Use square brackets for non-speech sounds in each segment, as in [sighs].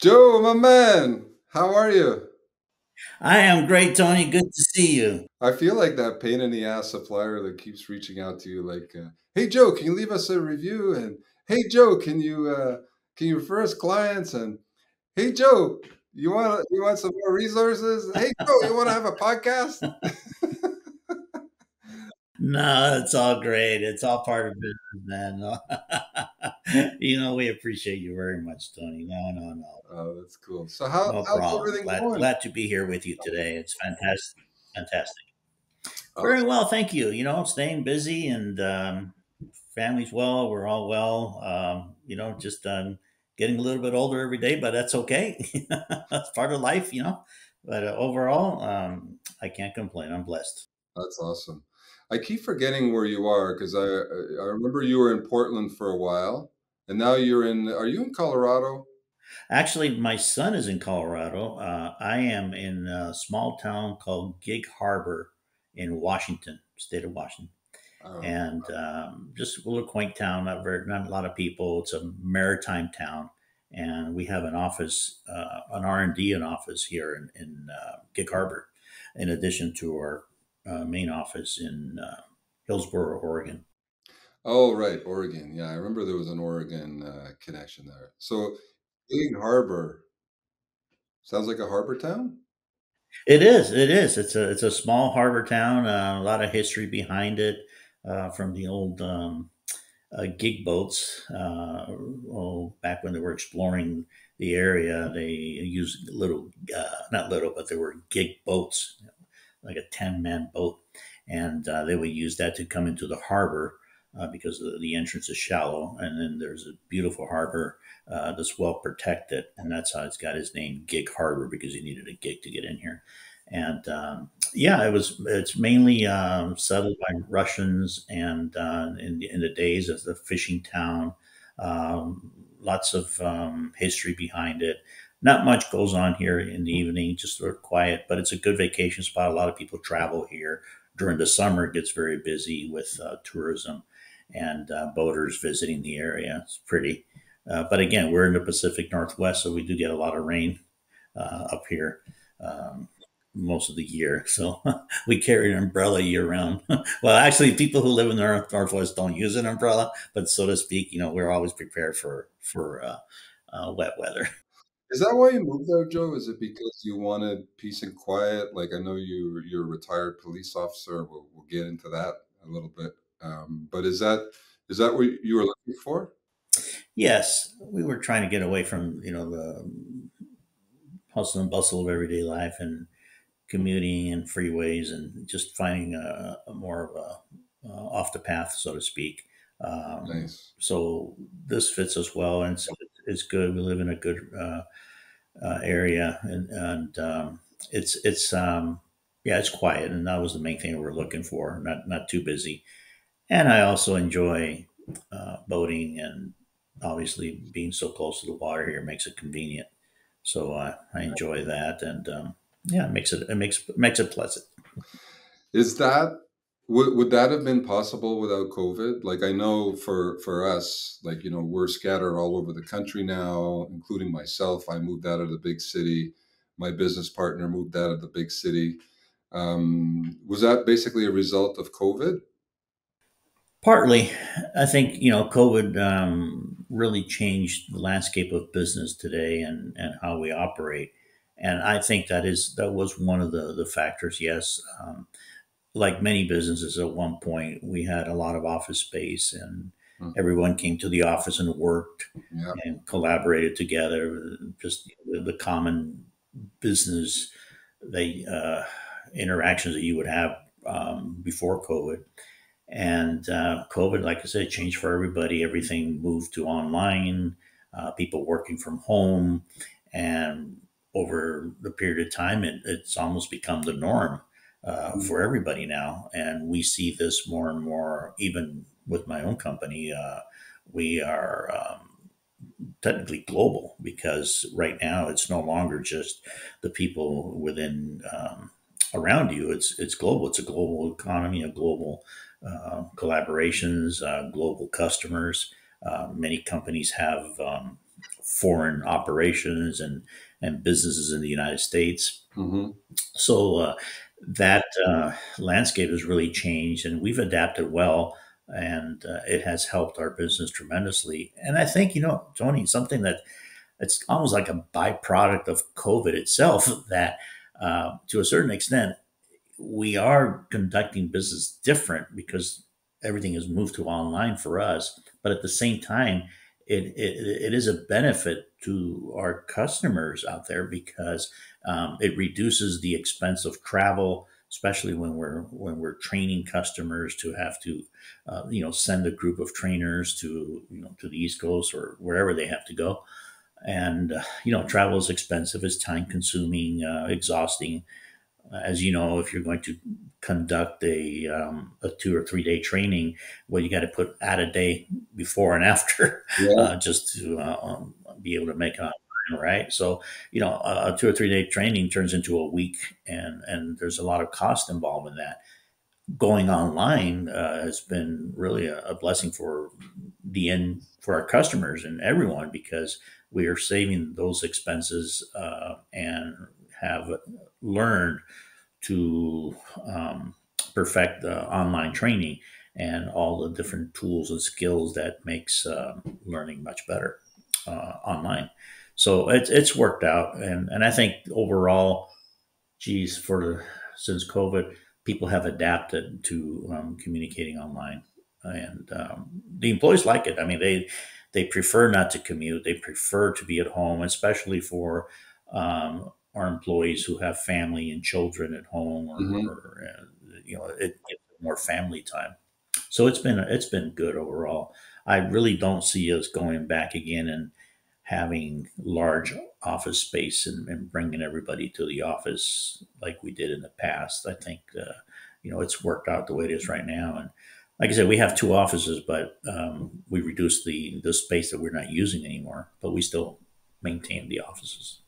Joe, my man, how are you? I am great, Tony. Good to see you. I feel like that pain in the ass supplier that keeps reaching out to you, like, uh, "Hey Joe, can you leave us a review?" and "Hey Joe, can you uh, can you refer us clients?" and "Hey Joe, you want you want some more resources?" "Hey Joe, you want to have a podcast?" [laughs] [laughs] No, it's all great. It's all part of business, man. [laughs] [laughs] you know, we appreciate you very much, Tony. No, no, no, Oh, that's cool. So how no how's problem. everything Glad, going? glad to be here with you today. It's fantastic, fantastic. Very well, thank you. You know, staying busy and um, family's well. We're all well. Um, you know, just um, getting a little bit older every day, but that's okay. [laughs] that's part of life, you know. But uh, overall, um, I can't complain. I'm blessed. That's awesome. I keep forgetting where you are because I I remember you were in Portland for a while, and now you're in. Are you in Colorado? Actually, my son is in Colorado. Uh, I am in a small town called Gig Harbor in Washington, state of Washington, Oh, and um, just a little quaint town. Not very, not a lot of people. It's a maritime town, and we have an office, uh, an R and D, an office here in, in uh, Gig Harbor, in addition to our uh, main office in uh, Hillsboro, Oregon. Oh, right, Oregon. Yeah, I remember there was an Oregon uh, connection there. So, Gig Harbor sounds like a harbor town. It is. It is. It's a it's a small harbor town. Uh, a lot of history behind it uh, from the old um, uh, gig boats. Uh, oh, back when they were exploring the area, they used little, uh, not little, but they were gig boats, like a ten man boat, and uh, they would use that to come into the harbor. Uh, because the, the entrance is shallow, and then there's a beautiful harbor uh, that's well protected, and that's how it's got its name, Gig Harbor, because you needed a gig to get in here and um, yeah, it was. It's mainly um, settled by Russians, and uh, in, the, in the days of the fishing town, um, lots of um, history behind it. Not much goes on here in the evening, just sort of quiet, but it's a good vacation spot. A lot of people travel here during the summer. It gets very busy with uh, tourism and uh, boaters visiting the area. It's pretty. Uh, but again, we're in the Pacific Northwest, so we do get a lot of rain uh, up here. Um, most of the year. [laughs] So we carry an umbrella year round. [laughs] well, actually, people who live in the North- Northwest don't use an umbrella, but so to speak, you know, we're always prepared for for uh, uh, wet weather. [laughs] Is that why you moved there, Joe? Is it because you wanted peace and quiet? Like I know you you're a retired police officer. We'll we'll get into that a little bit. Um, but is that is that what you were looking for? yes, we were trying to get away from you know the hustle and bustle of everyday life and commuting and freeways and just finding a, a more of a uh, off the path, so to speak. Um, Nice. so this fits us well, and it's, it's good. We live in a good uh, uh, area, and, and um, it's it's um, yeah, it's quiet, and that was the main thing we were looking for. Not not too busy, and I also enjoy uh, boating, and obviously being so close to the water here makes it convenient. So uh, I enjoy that, and um, yeah, it makes it it makes makes it pleasant. Is that would would that have been possible without COVID? Like I know for for us, like you know, we're scattered all over the country now, including myself. I moved out of the big city. My business partner moved out of the big city. Um, was that basically a result of COVID? Partly, I think you know COVID um, really changed the landscape of business today and and how we operate, and I think that is that was one of the the factors. Yes, um, like many businesses at one point, we had a lot of office space and Hmm, everyone came to the office and worked Yeah, and collaborated together. Just the, the common business the uh, interactions that you would have um, before COVID. And uh, COVID, like I said, changed for everybody. Everything moved to online, uh, people working from home. And over the period of time, it, it's almost become the norm uh, Hmm, for everybody now. And we see this more and more, even with my own company. Uh, we are um, technically global because right now it's no longer just the people within um, around you. It's it's global. It's a global economy, a global uh, collaborations, uh, global customers. Uh, many companies have um, foreign operations and and businesses in the United States. hmm So uh, that uh, landscape has really changed, and we've adapted well, and uh, it has helped our business tremendously. And I think you know, Tony, something that it's almost like a byproduct of COVID itself [laughs] that, uh, to a certain extent, we are conducting business different because everything has moved to online for us. But at the same time, it, it, it is a benefit to our customers out there because um, it reduces the expense of travel, especially when we're when we're training customers to have to, uh, you know, send a group of trainers to you know to the East Coast or wherever they have to go. And uh, you know, travel is expensive, it's time consuming, uh, exhausting as you know, if you're going to conduct a um, a two or three day training, well, you got to put add a day before and [laughs] after, Yeah. uh, just to uh, um, be able to make it online, right? So you know, a, a two or three day training turns into a week, and and there's a lot of cost involved in that. Going online uh, has been really a, a blessing for the end for our customers and everyone because we are saving those expenses uh, and have learned to um, perfect the online training and all the different tools and skills that makes uh, learning much better uh, online. So it's it's worked out, and and I think overall, geez, for since COVID, people have adapted to um, communicating online, and um, the employees like it. I mean, they they prefer not to commute. They prefer to be at home, especially for um, our employees who have family and children at home, or, hmm or uh, you know, it gives more family time. So it's been it's been good overall. I really don't see us going back again and having large office space and, and bringing everybody to the office like we did in the past. I think uh, you know it's worked out the way it is right now, and like I said, we have two offices, but um, we reduced the the space that we're not using anymore, but we still maintain the offices.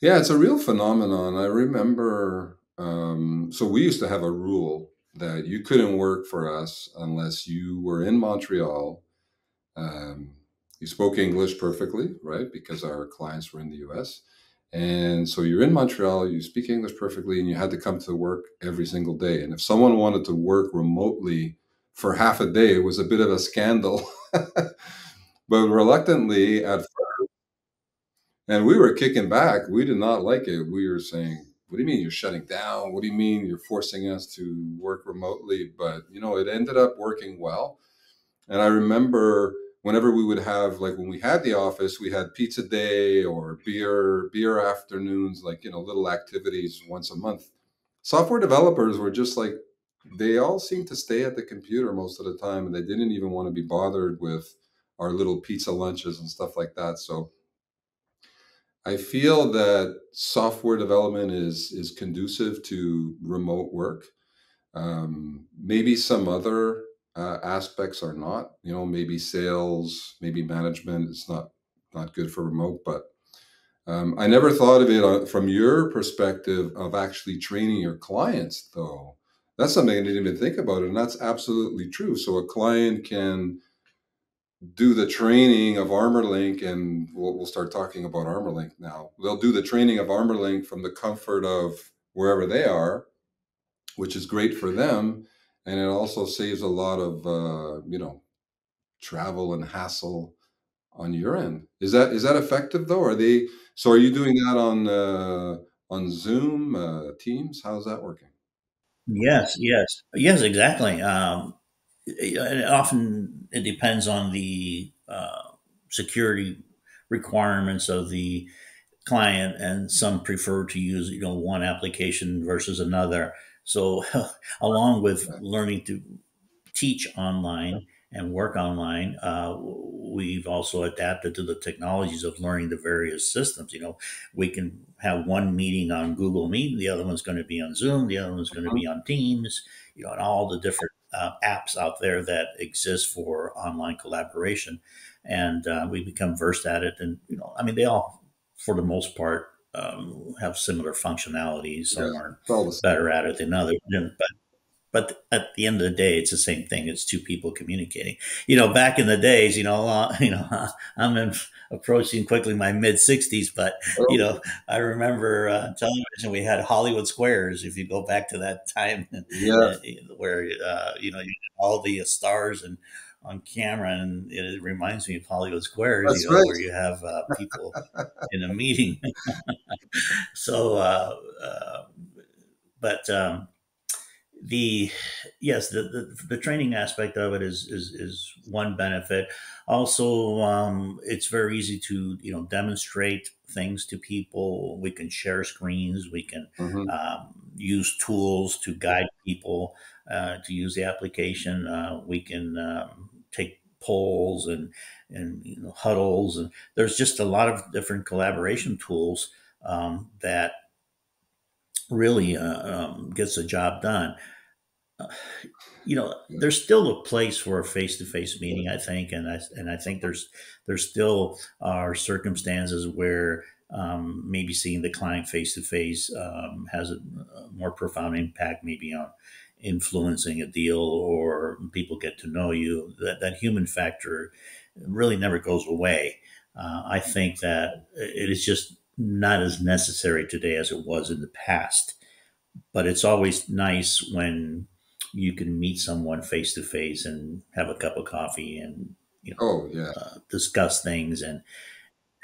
Yeah, it's a real phenomenon. I remember, um, so we used to have a rule that you couldn't work for us unless you were in Montreal. Um, you spoke English perfectly, right? Because our clients were in the US. And so you're in Montreal, you speak English perfectly, and you had to come to work every single day. And if someone wanted to work remotely for half a day, it was a bit of a scandal. [laughs] but reluctantly at And we were kicking back. We did not like it. We were saying, "What do you mean you're shutting down? What do you mean you're forcing us to work remotely?" But you know, it ended up working well. And I remember whenever we would have like when we had the office, we had pizza day or beer beer afternoons, like you know, little activities once a month. Software developers were just like they all seemed to stay at the computer most of the time, and they didn't even want to be bothered with our little pizza lunches and stuff like that. So I feel that software development is is conducive to remote work. Um, maybe some other uh, aspects are not. You know, maybe sales, maybe management is not not good for remote. But um, I never thought of it uh, from your perspective of actually training your clients, though. That's something I didn't even think about, and that's absolutely true. So a client can do the training of ArmorerLink, and we'll, we'll start talking about ArmorerLink now. They'll do the training of ArmorerLink from the comfort of wherever they are, which is great for them, and it also saves a lot of uh, you know travel and hassle on your end. Is that is that effective though? Are they so? Are you doing that on uh, on Zoom, uh, Teams? How's that working? Yes, yes, yes, exactly. Um, it, often it depends on the uh, security requirements of the client, and some prefer to use you know one application versus another. So, [laughs] along with learning to teach online and work online, uh, we've also adapted to the technologies of learning the various systems. You know, we can have one meeting on Google Meet, the other one's going to be on Zoom, the other one's going to be on Teams. You know, and all the different uh, apps out there that exist for online collaboration, and uh, we become versed at it. And you know, I mean, they all, for the most part, um, have similar functionalities. Yeah, Some are the same. better at it than others, but at the end of the day, it's the same thing. It's two people communicating. You know, back in the days, you know, uh, [laughs] you know, I'm in, approaching quickly my mid 60s, but you know, I remember uh, television. We had Hollywood Squares. If you go back to that time, [laughs] yeah, where uh, you know all the stars and on camera, and it reminds me of Hollywood Squares, you know, right. where you have uh, people [laughs] in a meeting. so, uh, uh, but um, the yes, the, the, the training aspect of it is is is one benefit. Also, um, it's very easy to you know demonstrate things to people. We can share screens. We can mm-hmm. um, use tools to guide people uh, to use the application. Uh, we can um, take polls and and you know, huddles, and there's just a lot of different collaboration tools um, that really uh, um, gets the job done. Uh, you know, there's still a place for a face-to-face meeting, I think, and I and I think there's there's still are circumstances where um, maybe seeing the client face-to-face um, has a, a, more profound impact, maybe on influencing a deal or people get to know you. That that human factor really never goes away. Uh, I think that it is just not as necessary today as it was in the past. But it's always nice when you can meet someone face to face and have a cup of coffee and you know oh, yeah. uh, discuss things and,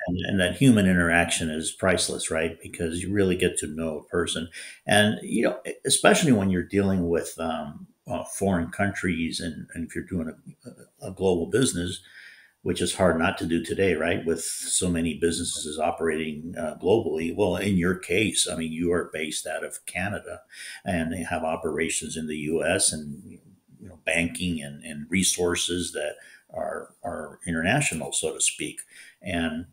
and and that human interaction is priceless right because you really get to know a person and you know especially when you're dealing with um, uh, foreign countries and, and if you're doing a, a global business which is hard not to do today, right? With so many businesses operating uh, globally. Well, in your case, I mean, you are based out of Canada and they have operations in the US and you know, banking and, and resources that are, are international, so to speak. And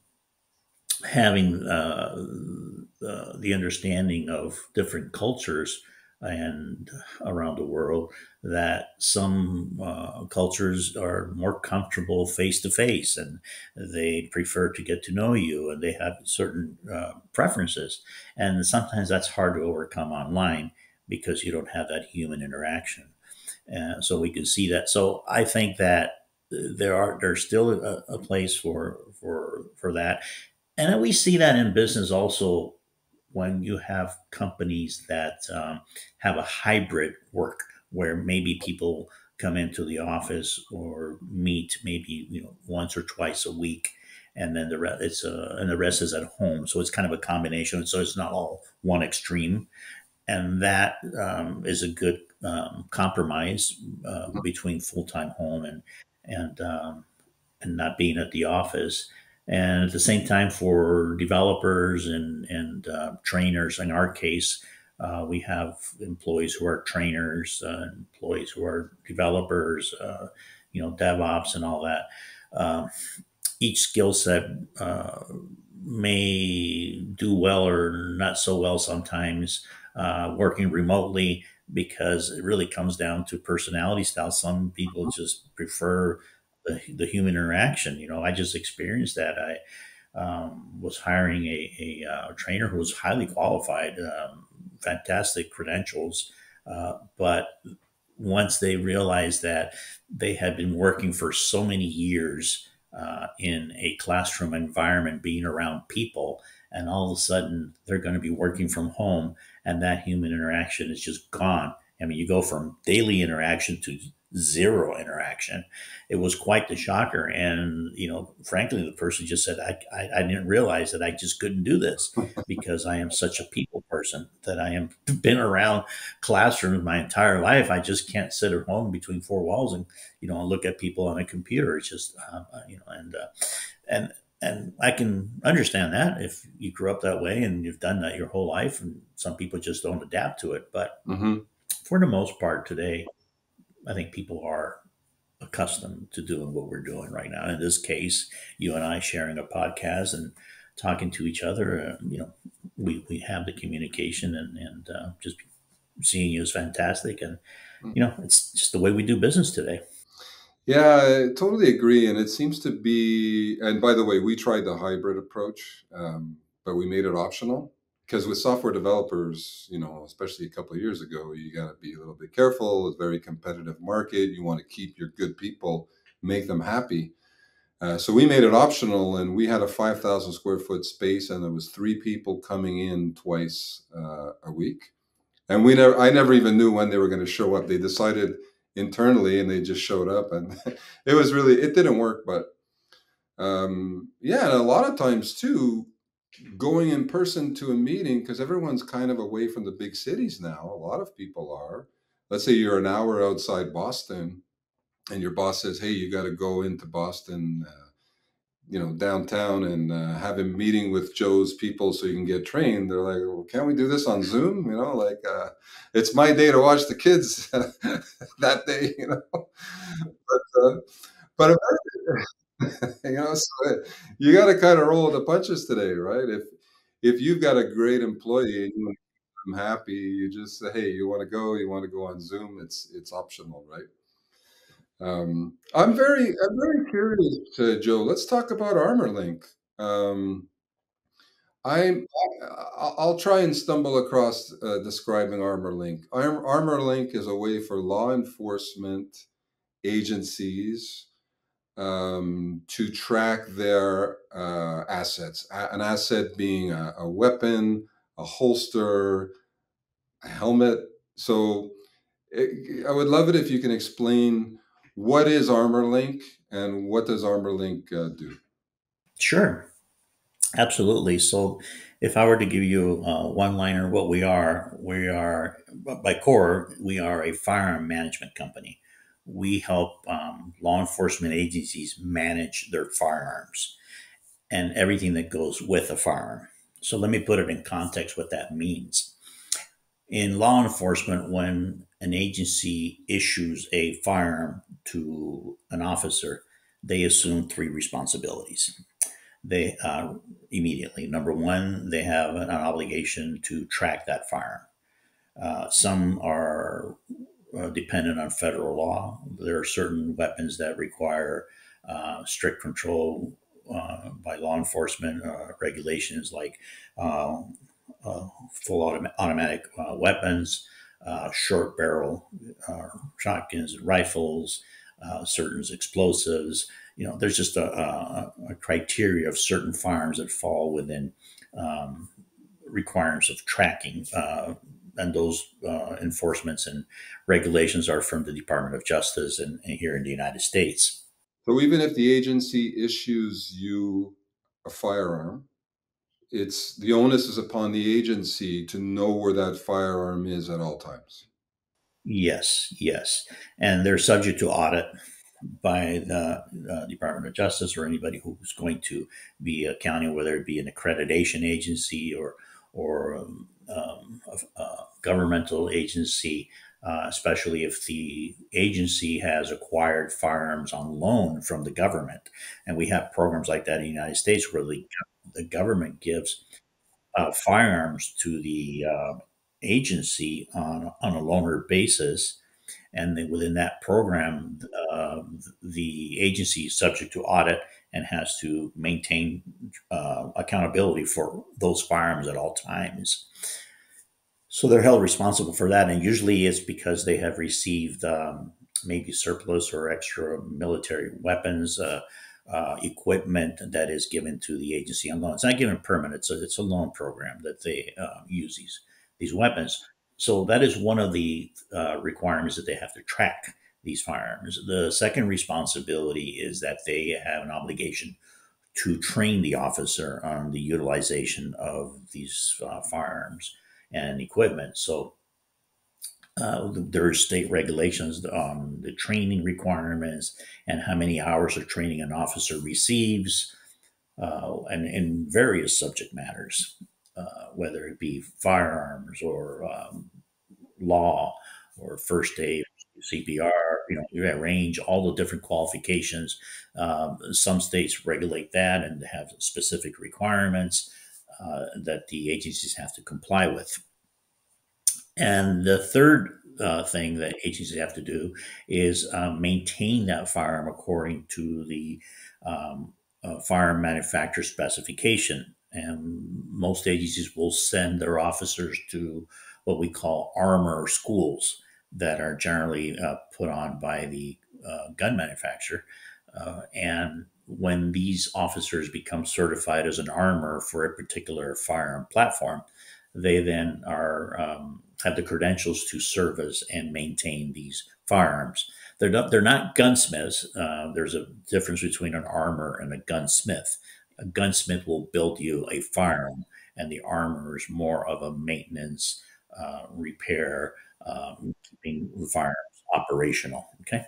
having uh, uh, the understanding of different cultures and around the world that some uh, cultures are more comfortable face to face and they prefer to get to know you and they have certain uh, preferences. And sometimes that's hard to overcome online because you don't have that human interaction. And so we can see that. So i think that there are there's still a, a place for for for that. And we see that in business also when you have companies that um, have a hybrid work where maybe people come into the office or meet maybe you know once or twice a week and then the rest it's uh, and the rest is at home. So it's kind of a combination so it's not all one extreme. And that um, is a good um, compromise uh, between full-time home and and um, and not being at the office and at the same time for developers and and uh, trainers. In our case, uh, we have employees who are trainers, uh, employees who are developers, uh, you know, DevOps and all that. Um, each skill set uh, may do well or not so well sometimes uh, working remotely because it really comes down to personality style. Some people just prefer the, the human interaction. You know, I just experienced that. I um, was hiring a, a, uh, trainer who was highly qualified, um, fantastic credentials, uh, but once they realized that they had been working for so many years uh, in a classroom environment, being around people, and all of a sudden they're going to be working from home, and that human interaction is just gone. I mean, you go from daily interaction to zero interaction. It was quite the shocker. And, you know, frankly, the person just said, I, I, I, didn't realize that I just couldn't do this [laughs] because I am such a people person that I am [laughs] been around classrooms my entire life. I just can't sit at home between four walls and, you know, look at people on a computer. It's just, uh, you know, and, uh, and, and I can understand that if you grew up that way and you've done that your whole life, and some people just don't adapt to it. But mm-hmm. for the most part, today, I think people are accustomed to doing what we're doing right now. In this case, you and I sharing a podcast and talking to each other, uh, you know, we, we have the communication and, and uh, just seeing you is fantastic. And, you know, it's just the way we do business today. Yeah, I totally agree. And it seems to be, and by the way, we tried the hybrid approach, um, but we made it optional. Because with software developers, you know, especially a couple of years ago, you got to be a little bit careful. It's a very competitive market. You want to keep your good people, make them happy. Uh, so we made it optional, and we had a 5,000 square foot space, and there was three people coming in twice uh, a week. And we never, I never even knew when they were going to show up. They decided internally, and they just showed up, and [laughs] it was really, it didn't work. But um, yeah, and a lot of times too, going in person to a meeting because everyone's kind of away from the big cities now. A lot of people are. Let's say you're an hour outside Boston, and your boss says, "Hey, you got to go into Boston." Uh, you know downtown and uh, have a meeting with Joe's people so you can get trained. They're like, well, can't we do this on Zoom? You know, like uh, it's my day to watch the kids [laughs] that day. You know, [laughs] but uh, but [laughs] [laughs] you know, so you got to kind of roll the punches today, right? If if you've got a great employee and you want to keep them happy, you just say, hey, you want to go, you want to go on Zoom. It's it's optional, right? Um, I'm very I'm very curious, Joe. Let's talk about ArmorerLink. Um, I'm I'll try and stumble across uh, describing ArmorerLink. Arm, ArmorerLink is a way for law enforcement agencies um, to track their uh, assets. A- an asset being a, a weapon, a holster, a helmet. So it, I would love it if you can explain what is ArmorerLink and what does ArmorerLink uh, do. Sure, absolutely. So, if I were to give you uh, one liner, what we are, we are by core, we are a firearm management company. We help um, law enforcement agencies manage their firearms and everything that goes with a firearm. So, let me put it in context what that means. In law enforcement, when an agency issues a firearm to an officer, they assume three responsibilities. They uh, immediately, number one, they have an obligation to track that firearm. Uh, some are uh, dependent on federal law. There are certain weapons that require uh, strict control uh, by law enforcement uh, regulations, like full autom- automatic weapons, short barrel shotguns and rifles, uh, certain explosives. You know, there's just a, a, a, criteria of certain firearms that fall within um, requirements of tracking. And those uh, enforcements and regulations are from the Department of Justice and, and, here in the United States. So even if the agency issues you a firearm, it's the onus is upon the agency to know where that firearm is at all times. Yes, yes. And they're subject to audit by the uh, Department of Justice or anybody who's going to be accounting, whether it be an accreditation agency or or um, um, a, governmental agency, uh, especially if the agency has acquired firearms on loan from the government. And we have programs like that in the United States where the, the government gives uh, firearms to the uh, agency on, on a loaner basis. And then within that program, uh, the agency is subject to audit and has to maintain uh, accountability for those firearms at all times. So they're held responsible for that. And usually it's because they have received um, maybe surplus or extra military weapons. Uh, uh, equipment that is given to the agency on loan. It's not given permanent; it's a, it's a loan program that they uh, use these these weapons. So that is one of the uh, requirements that they have to track these firearms. The second responsibility is that they have an obligation to train the officer on the utilization of these uh, firearms and equipment. So uh, there are state regulations on the training requirements and how many hours of training an officer receives, uh, and in various subject matters uh, whether it be firearms or um, law or first aid, CPR, you know, you range all the different qualifications. Um, some states regulate that and have specific requirements uh, that the agencies have to comply with. And the third uh, thing that agencies have to do is uh, maintain that firearm according to the um, uh, firearm manufacturer specification and most agencies will send their officers to what we call armorer schools that are generally uh, put on by the uh, gun manufacturer. Uh, and when these officers become certified as an armorer for a particular firearm platform, they then are um, have the credentials to service and maintain these firearms. They're not, they're not gunsmiths. Uh, there's a difference between an armorer and a gunsmith. A gunsmith will build you a firearm, and the armorer is more of a maintenance, uh, repair, um, keeping firearms operational. Okay.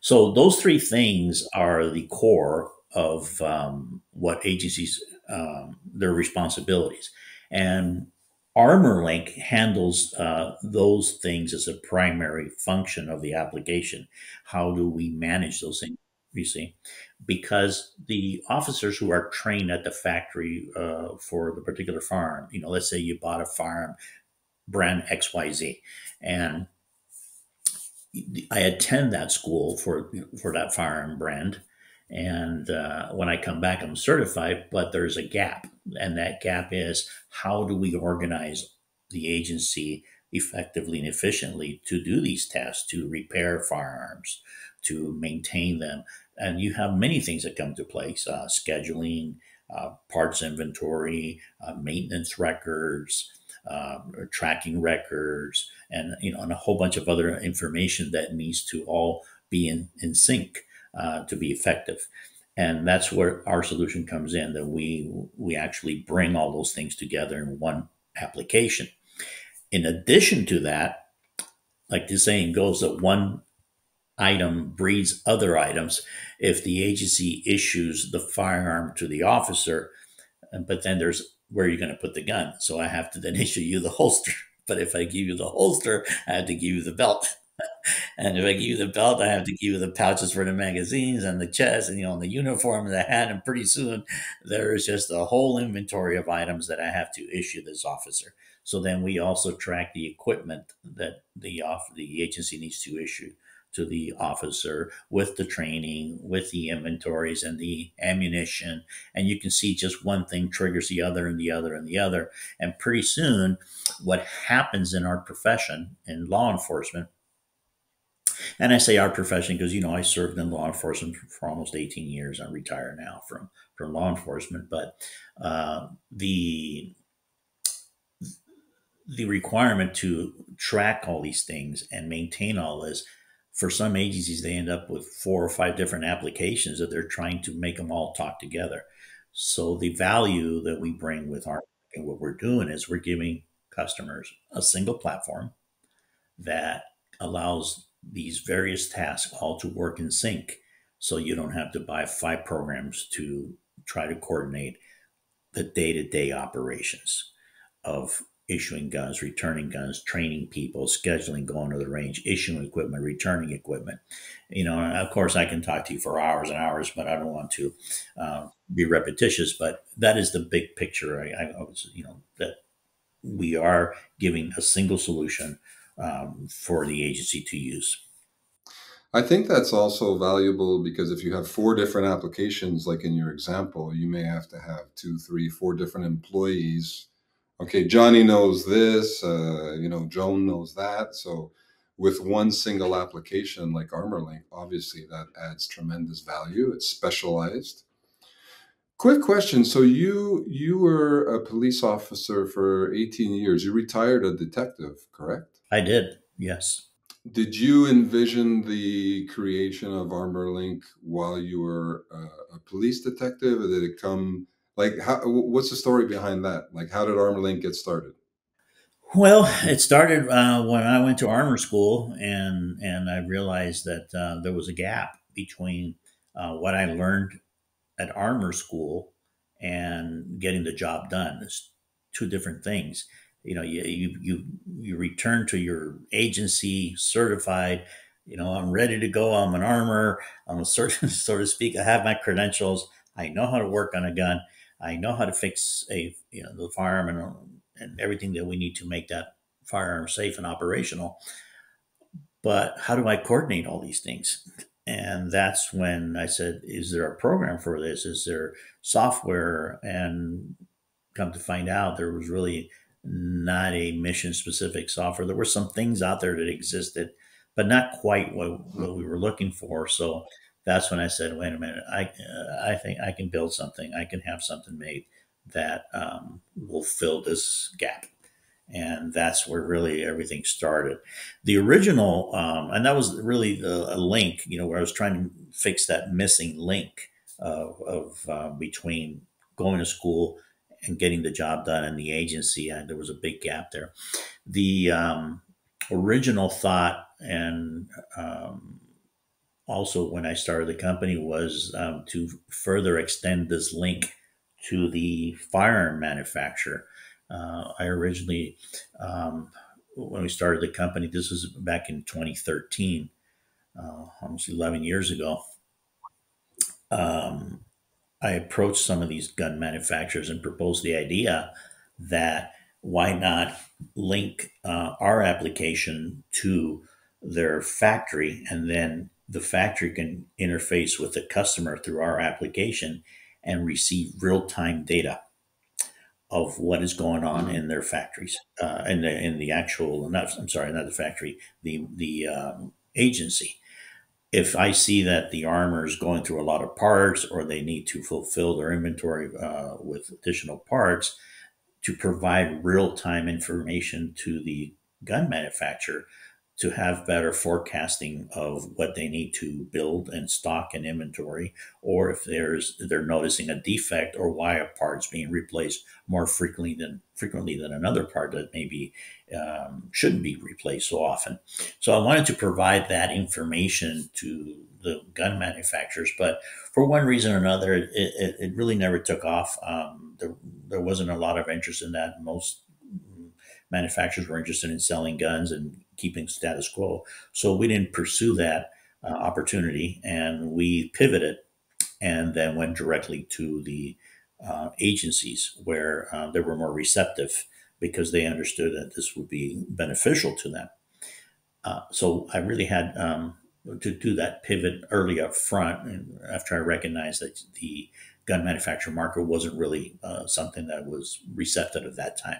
So those three things are the core of um, what agencies um, their responsibilities, and ArmorerLink handles uh, those things as a primary function of the application. How do we manage those things? You see, because the officers who are trained at the factory uh, for the particular farm, you know, let's say you bought a farm brand XYZ, and I attend that school for for that firearm brand, and uh, when I come back, I'm certified. But there's a gap, and that gap is how do we organize the agency effectively and efficiently to do these tests, to repair firearms, to maintain them, and you have many things that come to place: uh, scheduling, uh, parts inventory, uh, maintenance records or tracking records, and you know, and a whole bunch of other information that needs to all be in, in sync uh, to be effective. And that's where our solution comes in. That we we actually bring all those things together in one application. In addition to that, like the saying goes, that one item breeds other items. If the agency issues the firearm to the officer, but then there's where are you're going to put the gun. So I have to then [laughs] issue you the holster. But if I give you the holster, I have to give you the belt. [laughs] and if I give you the belt, I have to give you the pouches for the magazines and the chest and you know and the uniform and the hat. And pretty soon there is just a whole inventory of items that I have to issue this officer. So then we also track the equipment that the off the agency needs to issue to the officer with the training, with the inventories and the ammunition. And you can see just one thing triggers the other and the other and the other. And pretty soon, what happens in our profession in law enforcement, and I say our profession because you know I served in law enforcement for almost 18 years. I'm retired now from from law enforcement, but uh, the the requirement to track all these things and maintain all this for some agencies, they end up with four or five different applications that they're trying to make them all talk together. So the value that we bring with our and what we're doing is we're giving customers a single platform that allows these various tasks all to work in sync. So you don't have to buy five programs to try to coordinate the day to day operations of issuing guns, returning guns, training people, scheduling, going to the range, issuing equipment, returning equipment. You know, of course, I can talk to you for hours and hours, but I don't want to uh, be repetitious. But that is the big picture. I, I was, you know, that we are giving a single solution um, for the agency to use. I think that's also valuable because if you have four different applications, like in your example, you may have to have two, three, four different employees okay, Johnny knows this, uh, you know, Joan knows that. So with one single application like ArmorerLink, obviously that adds tremendous value. It's specialized. Quick question. So you you were a police officer for 18 years. You retired a detective, correct? I did. Yes. Did you envision the creation of ArmorerLink while you were uh, a police detective, or did it come like, how, what's the story behind that? Like, how did ArmorerLink get started? Well, it started uh, when I went to armorer school, and and I realized that uh, there was a gap between uh, what I learned at armorer school and getting the job done. It's two different things. You know, you you you, you return to your agency certified. You know, I'm ready to go. I'm an armorer. I'm a [laughs] certain, so to speak. I have my credentials. I know how to work on a gun I know how to fix a you know the firearm and, and everything that we need to make that firearm safe and operational. But how do I coordinate all these things? And that's when I said, "Is there a program for this? Is there software?" And come to find out, there was really not a mission specific software. There were some things out there that existed, but not quite what, what we were looking for. So that's when I said, wait a minute, I, uh, I think I can build something. I can have something made that um, will fill this gap. And that's where really everything started. The original, um, and that was really a, a, link, you know, where I was trying to fix that missing link of, of uh, between going to school and getting the job done in the agency. And there was a big gap there. The um, original thought and um, also when I started the company was um, to further extend this link to the firearm manufacturer. Uh, I originally, um, when we started the company, this was back in 2013, uh, almost 11 years ago. Um, I approached some of these gun manufacturers and proposed the idea that why not link uh, our application to their factory and then the factory can interface with the customer through our application and receive real-time data of what is going on in their factories uh, in the in the actual not I'm sorry not the factory the the um, agency. If I see that the armorer is going through a lot of parts or they need to fulfill their inventory uh, with additional parts to provide real time information to the gun manufacturer to have better forecasting of what they need to build and stock and inventory, or if there's they're noticing a defect or why a part's being replaced more frequently than frequently than another part that maybe um, shouldn't be replaced so often. So I wanted to provide that information to the gun manufacturers, but for one reason or another, it, it, it really never took off. Um, there, there wasn't a lot of interest in that. Most manufacturers were interested in selling guns and keeping status quo. So we didn't pursue that uh, opportunity and we pivoted and then went directly to the uh, agencies where uh, they were more receptive because they understood that this would be beneficial to them. Uh, so I really had um, to do that pivot early up front and after I recognized that the gun manufacturer market wasn't really uh, something that was receptive at that time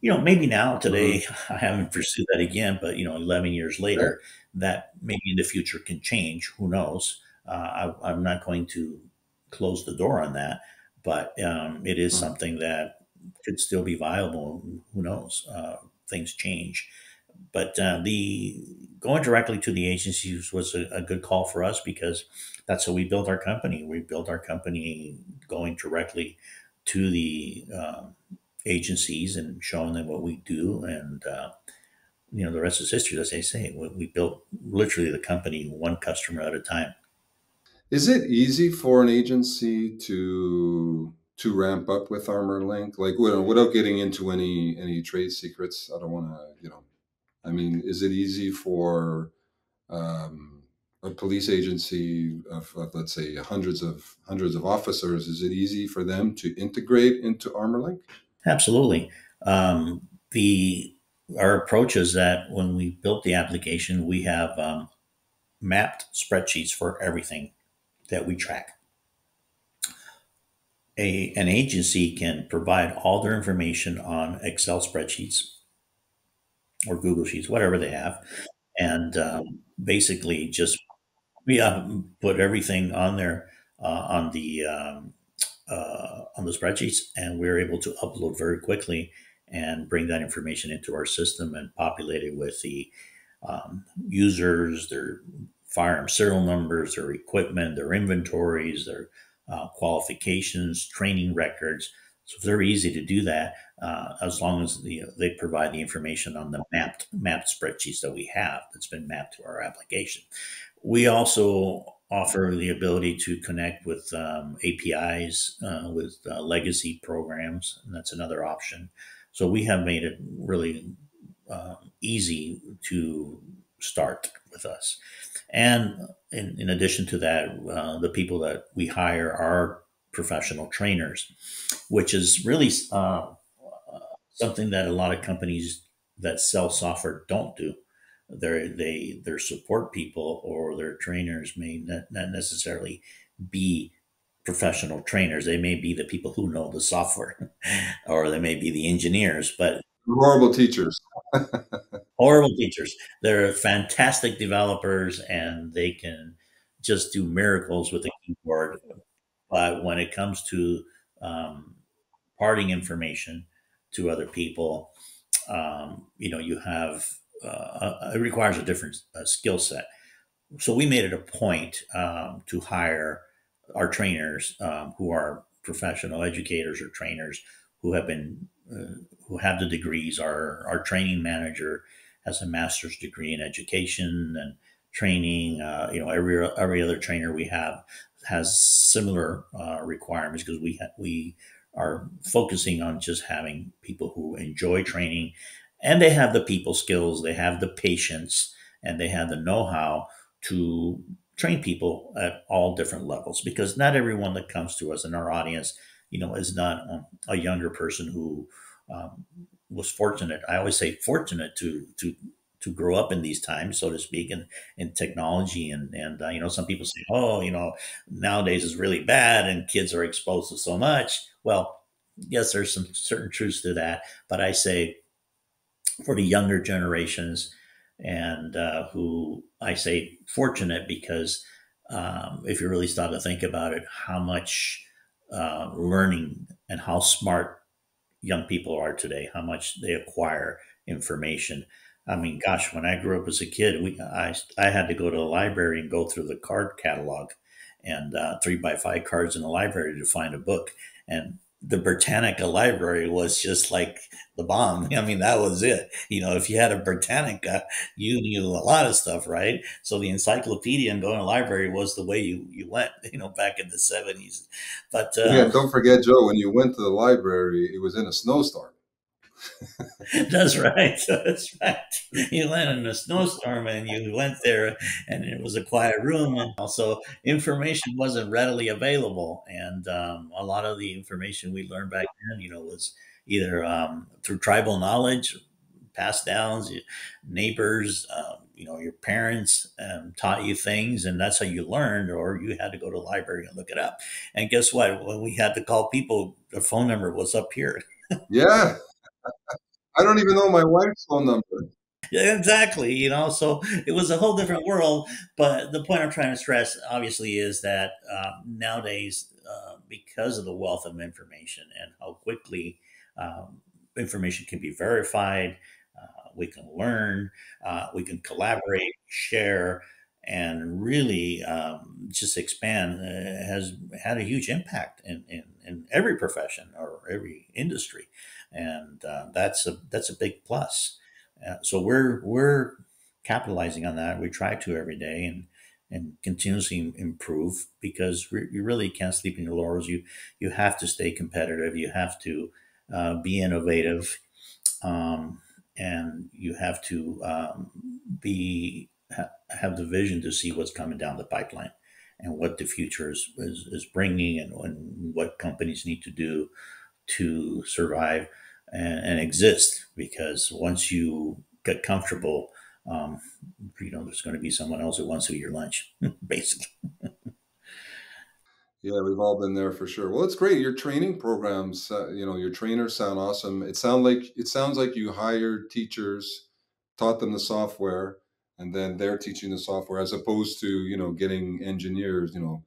you know, maybe now today mm-hmm. [laughs] I haven't pursued that again, but you know, 11 years later, that maybe in the future can change. Who knows? Uh, I, am not going to close the door on that, but um, it is mm-hmm. something that could still be viable. Who knows? Uh, things change, but uh, the going directly to the agencies was a, a, good call for us because that's how we built our company. We built our company going directly to the um, agencies and showing them what we do. And, uh, you know, the rest is history, as they say. We, we built literally the company one customer at a time. Is it easy for an agency to to ramp up with Armorer Link? Like, without getting into any any trade secrets, I don't want to, you know. I mean, is it easy for um, a police agency of, of, let's say hundreds of hundreds of officers? Is it easy for them to integrate into Armorer Link? Absolutely. Um, the our approach is that when we built the application, we have um, mapped spreadsheets for everything that we track. A, an agency can provide all their information on Excel spreadsheets or Google Sheets, whatever they have, and um, basically just we uh, put everything on there uh, on the um, uh, on the spreadsheets, and we are able to upload very quickly and bring that information into our system and populate it with the um, users, their firearm serial numbers, their equipment, their inventories, their uh, qualifications, training records. So very easy to do that uh, as long as the, they provide the information on the mapped mapped spreadsheets that we have that's been mapped to our application. We also offer the ability to connect with um, APIs uh, with uh, legacy programs, and that's another option. So we have made it really uh, easy to start with us. And in, in addition to that, uh, the people that we hire are professional trainers, which is really uh, something that a lot of companies that sell software don't do their they their support people or their trainers may not, not necessarily be professional trainers. They may be the people who know the software, [laughs] or they may be the engineers, but horrible teachers. [laughs] horrible teachers. They're fantastic developers, and they can just do miracles with a keyboard. But when it comes to um, parting information to other people, um, you know, you have uh, it requires a different uh, skill set. So we made it a point um, to hire our trainers um, who are professional educators or trainers who have been uh, who have the degrees. Our our training manager has a master's degree in education and training. Uh, you know, every every other trainer we have has similar uh, requirements because we ha- we are focusing on just having people who enjoy training and they have the people skills, they have the patience, and they have the know how to train people at all different levels because not everyone that comes to us in our audience, you know, is not a younger person who um, was fortunate. I always say fortunate to to to grow up in these times, so to speak, in, in technology. And, and uh, you know, some people say, oh, you know, nowadays is really bad and kids are exposed to so much. Well, yes, there's some certain truths to that. But I say for the younger generations and uh, who I say fortunate because um, if you really start to think about it, how much uh, learning and how smart young people are today, how much they acquire information. I mean, gosh, when I grew up as a kid, we I, I had to go to the library and go through the card catalog and uh, three by five cards in the library to find a book. And the Britannica library was just like the bomb. [laughs] I mean, that was it. You know, if you had a Britannica, you knew a lot of stuff, right? So the encyclopedia and going to the library was the way you, you went, [laughs] you know, back in the 70s. But uh, yeah, don't forget, Joe, when you went to the library, it was in a snowstorm. [laughs] That's right. [laughs] That's right. You went in a snowstorm and you went there and it was a quiet room. And also, information wasn't readily available. And um, a lot of the information we learned back then, you know, was either um, through tribal knowledge, passed downs, neighbors, um, you know, your parents um, taught you things, and that's how you learned, or you had to go to the library and look it up. And guess what? When we had to call people, the phone number was up here. [laughs] yeah. I don't even know my wife's phone number. Yeah, exactly. You know, so it was a whole different world. But the point I'm trying to stress, obviously, is that uh, nowadays, uh, because of the wealth of information and how quickly um, information can be verified, uh, we can learn, uh, we can collaborate, share, and really um, just expand uh, has had a huge impact in, in, in every profession or every industry and uh, that's a that's a big plus. Uh, so we're we're capitalizing on that. We try to every day and and continuously improve because re- you really can't sleep in your laurels. You you have to stay competitive. You have to uh, be innovative, um, and you have to um, be ha- have the vision to see what's coming down the pipeline and what the future is, is, is bringing and, and what companies need to do to survive and, and exist because once you get comfortable, um, you know, there's going to be someone else who wants to eat your lunch, [laughs] basically. yeah, we've all been there for sure. Well, it's great. Your training programs, uh, you know, your trainers sound awesome. It sound like it sounds like you hired teachers, taught them the software, and then they're teaching the software, as opposed to you know getting engineers. You know,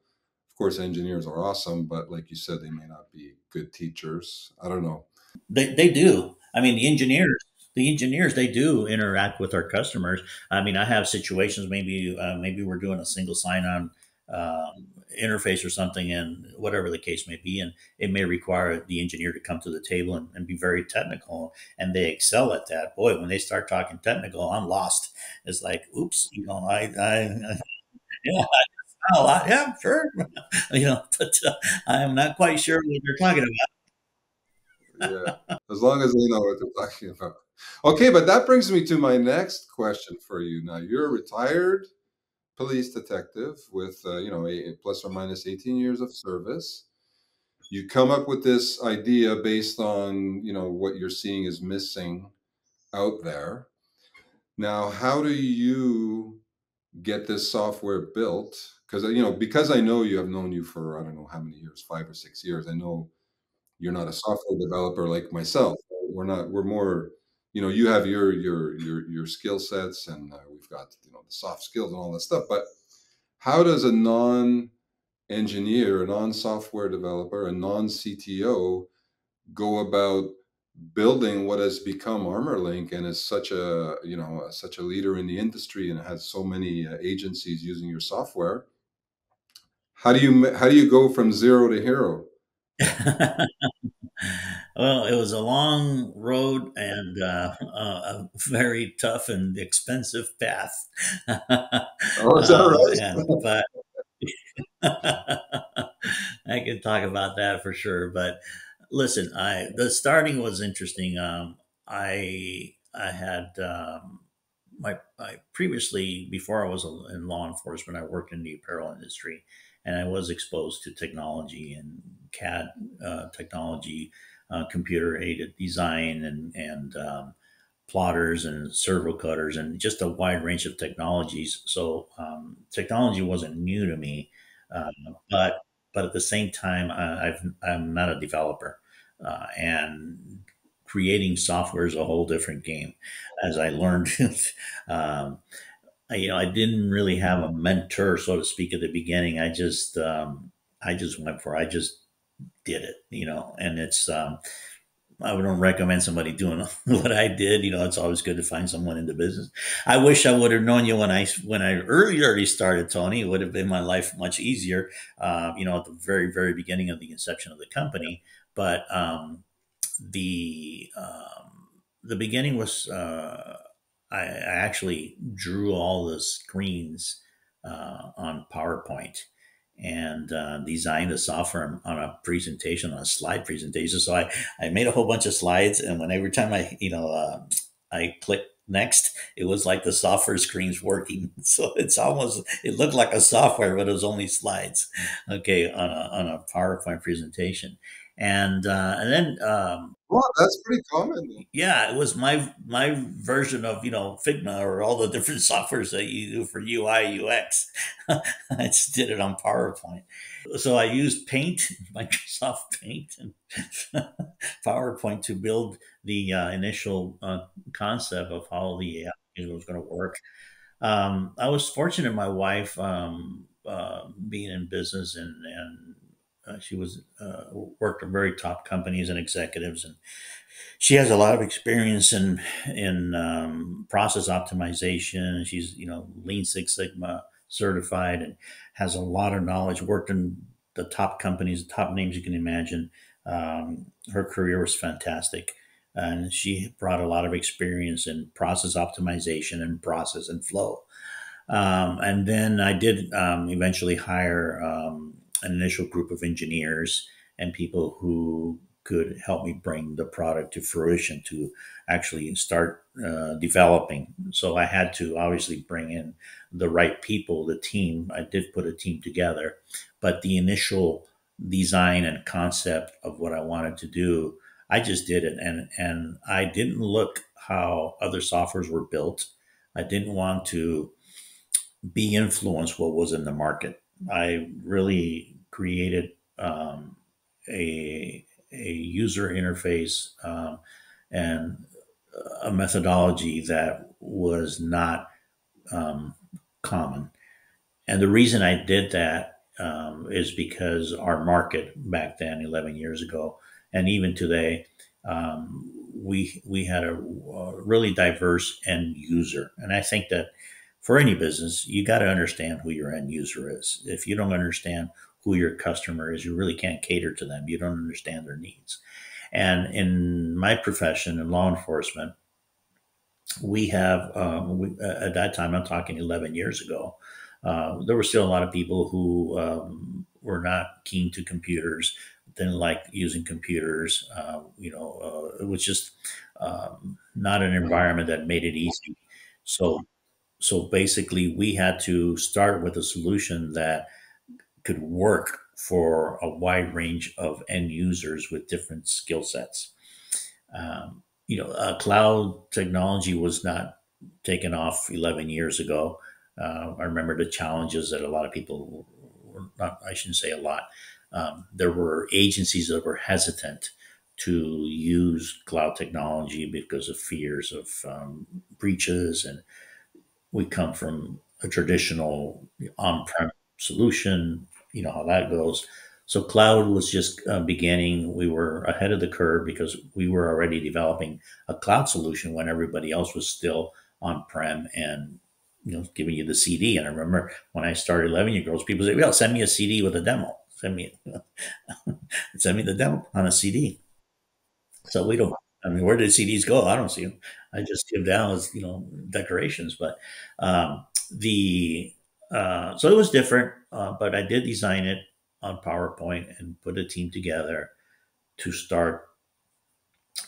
course, engineers are awesome, but like you said, they may not be good teachers. I don't know. They, they do. I mean, the engineers, the engineers, they do interact with our customers. I mean, I have situations. Maybe, uh, maybe we're doing a single sign-on um, interface or something, and whatever the case may be, and it may require the engineer to come to the table and, and be very technical, and they excel at that. Boy, when they start talking technical, I'm lost. It's like, oops, you know, I, I, [laughs] I yeah. Oh, yeah, sure. [laughs] you know, but uh, I'm not quite sure what they're talking about yeah, as long as they know what they're talking about. Okay, but that brings me to my next question for you. Now, you're a retired police detective with, uh, you know, a, plus or minus 18 years of service. You come up with this idea based on, you know, what you're seeing is missing out there. Now, how do you get this software built? Because you know because I know you have known you for I don't know how many years, five or six years. I know you're not a software developer like myself. We're not. We're more. You know, you have your your your your skill sets, and uh, we've got you know the soft skills and all that stuff. But how does a non engineer, a non software developer, a non CTO go about building what has become ArmorerLink and is such a you know such a leader in the industry and has so many uh, agencies using your software? How do you how do you go from zero to hero? [laughs] well, it was a long road and uh, a very tough and expensive path. oh, is that [laughs] um, right? and, but [laughs] I can talk about that for sure. But listen, I the starting was interesting. Um, I I had um, my, my previously before I was in law enforcement, I worked in the apparel industry, and I was exposed to technology and CAD uh, technology, uh, computer aided design, and and um, plotters and servo cutters, and just a wide range of technologies. So um, technology wasn't new to me, uh, but but at the same time, I, am not a developer, uh, and creating software is a whole different game. As I learned, [laughs] um, you know, I didn't really have a mentor, so to speak, at the beginning. I just, um, I just went for, it. I just did it, you know, and it's, um, I wouldn't recommend somebody doing [laughs] what I did. You know, it's always good to find someone in the business. I wish I would have known you when I when I early started, Tony. It would have been my life much easier. Uh, you know, at the very very beginning of the inception of the company. But um, the um, the beginning was uh, I, I, actually drew all the screens uh, on PowerPoint and uh, designed the software on a presentation, on a slide presentation. So I, I made a whole bunch of slides, and when every time I you know uh, I clicked next, it was like the software screen's working. [laughs] So it's almost it looked like a software, but it was only slides. Okay, on a on a PowerPoint presentation, and uh, and then um, well, that's pretty common. Yeah, it was my my version of you know Figma or all the [laughs] different softwares that you do for UI UX. [laughs] I just did it on PowerPoint. So I used Paint, [laughs] Microsoft Paint, and PowerPoint to build the uh, initial uh, concept of how the application was going to work. Um, I was fortunate; my wife, um, uh, being in business and and uh, she was uh, worked at very top companies and executives, and she has a lot of experience in in um, process optimization. She's you know Lean Six Sigma certified and has a lot of knowledge. Worked in the top companies, the top names you can imagine. Um, her career was fantastic, and she brought a lot of experience in process optimization and process and flow. Um, and then I did um, eventually hire um, an initial group of engineers and people who could help me bring the product to fruition to actually start uh, developing. So I had to obviously bring in the right people, the team. I did put a team together, but the initial design and concept of what I wanted to do, I just did it, and and I didn't look how other softwares were built. I didn't want to be influenced what was in the market. I really created um, a, a user interface um, and a methodology that was not um, common. And the reason I did that um, is because our market back then, 11 years ago, and even today, um, we we had a, a really diverse end user, and I think that for any business, you got to understand who your end user is. If you don't understand who your customer is, you really can't cater to them. You don't understand their needs. And in my profession in law enforcement, we have um, we, at that time, I'm talking 11 years ago, uh, there were still a lot of people who um, were not keen to computers, didn't like using computers. Uh, you know, uh, it was just um, not an environment that made it easy. So so basically, we had to start with a solution that could work for a wide range of end users with different skill sets. Um, you know, uh, cloud technology was not taken off 11 years ago. Uh, I remember the challenges that a lot of people were not, I shouldn't say a lot. Um, there were agencies that were hesitant to use cloud technology because of fears of um, breaches. And we come from a traditional on prem solution, you know how that goes. So cloud was just uh, beginning. We were ahead of the curve because we were already developing a cloud solution when everybody else was still on prem and you know giving you the CD. And I remember when I started 11 year olds, people say, "Well, send me a CD with a demo. Send me, [laughs] send me the demo on a CD." So we don't. I mean, where did CDs go? I don't see them. I just give down as you know decorations. But um, the uh, so it was different. Uh, but I did design it on PowerPoint and put a team together to start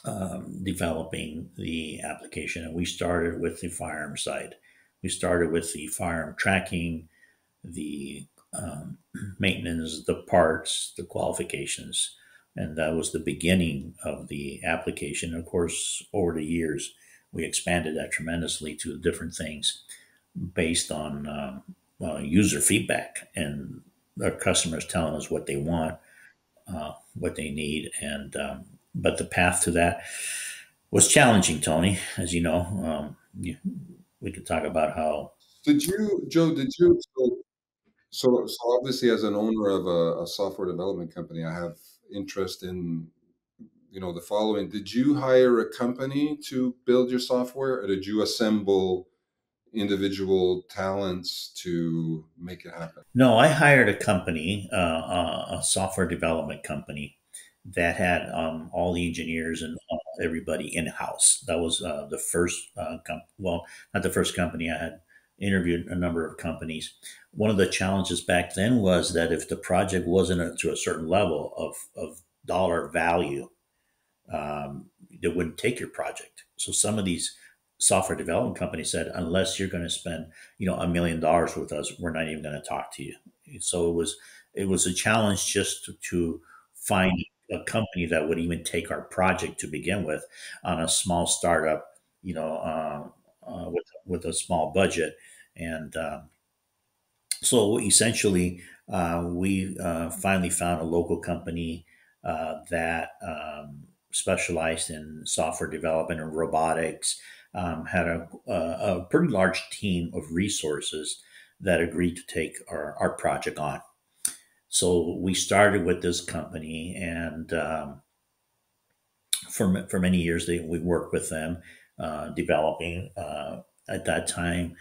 um, developing the application. And we started with the firearm side. We started with the firearm tracking, the um, [clears throat] maintenance, the parts, the qualifications and that was the beginning of the application. Of course, over the years, we expanded that tremendously to different things based on um, uh, user feedback and our customers telling us what they want, uh, what they need, and um, but the path to that was challenging, Tony. As you know, um, you, we could talk about how. Did you, Joe? Did you? So, so, so obviously, as an owner of a, a software development company, I have interest in you know the following. Did you hire a company to build your software or did you assemble individual talents to make it happen? No i hired a company uh, a software development company that had um, all the engineers and everybody in house that was uh, the first uh, com- well not the first company. I had interviewed a number of companies. One of the challenges back then was that if the project wasn't to a certain level of, of dollar value, um, wouldn't take your project. So some of these software development companies said, unless you're going to spend, you know, a million dollars with us, we're not even going to talk to you. So it was it was a challenge just to, to find a company that would even take our project to begin with on a small startup, you know, uh, uh, with with a small budget. And uh, so essentially, uh, we uh, finally found a local company uh, that um, specialized in software development and robotics, um, had a, a, pretty large team of resources that agreed to take our, our project on. So we started with this company, and um, for, for many years, they, we worked with them, uh, developing. Uh, at that time,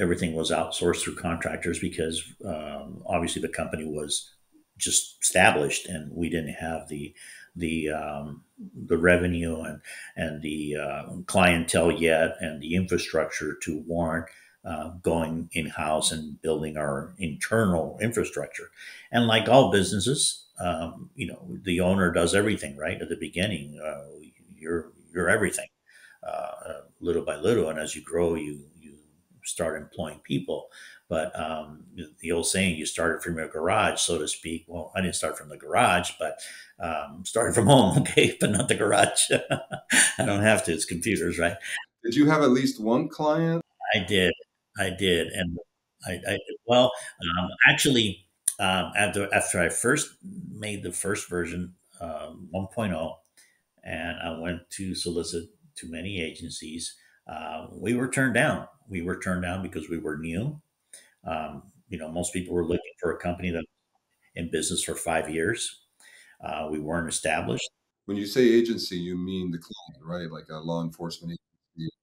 everything was outsourced through contractors because um, obviously the company was just established and we didn't have the the um, the revenue and and the uh, clientele yet and the infrastructure to warrant uh, going in house and building our internal infrastructure. And like all businesses, um, you know, the owner does everything right at the beginning. Uh, you're you're everything, uh, little by little, and as you grow, you start employing people. But um, the old saying, you started from your garage, so to speak. Well, I didn't start from the garage, but um, started from home, [laughs] okay, but not the garage. [laughs] I don't have to. It's computers, right? Did you have at least one client? I did. I did, and I, I well, um, actually, um, after after I first made the first version, um, 1.0, and I went to solicit to many agencies, uh, we were turned down we were turned down because we were new. Um, you know, most people were looking for a company that in business for five years. Uh, we weren't established. When you say agency, you mean the client, right? Like a law enforcement agency.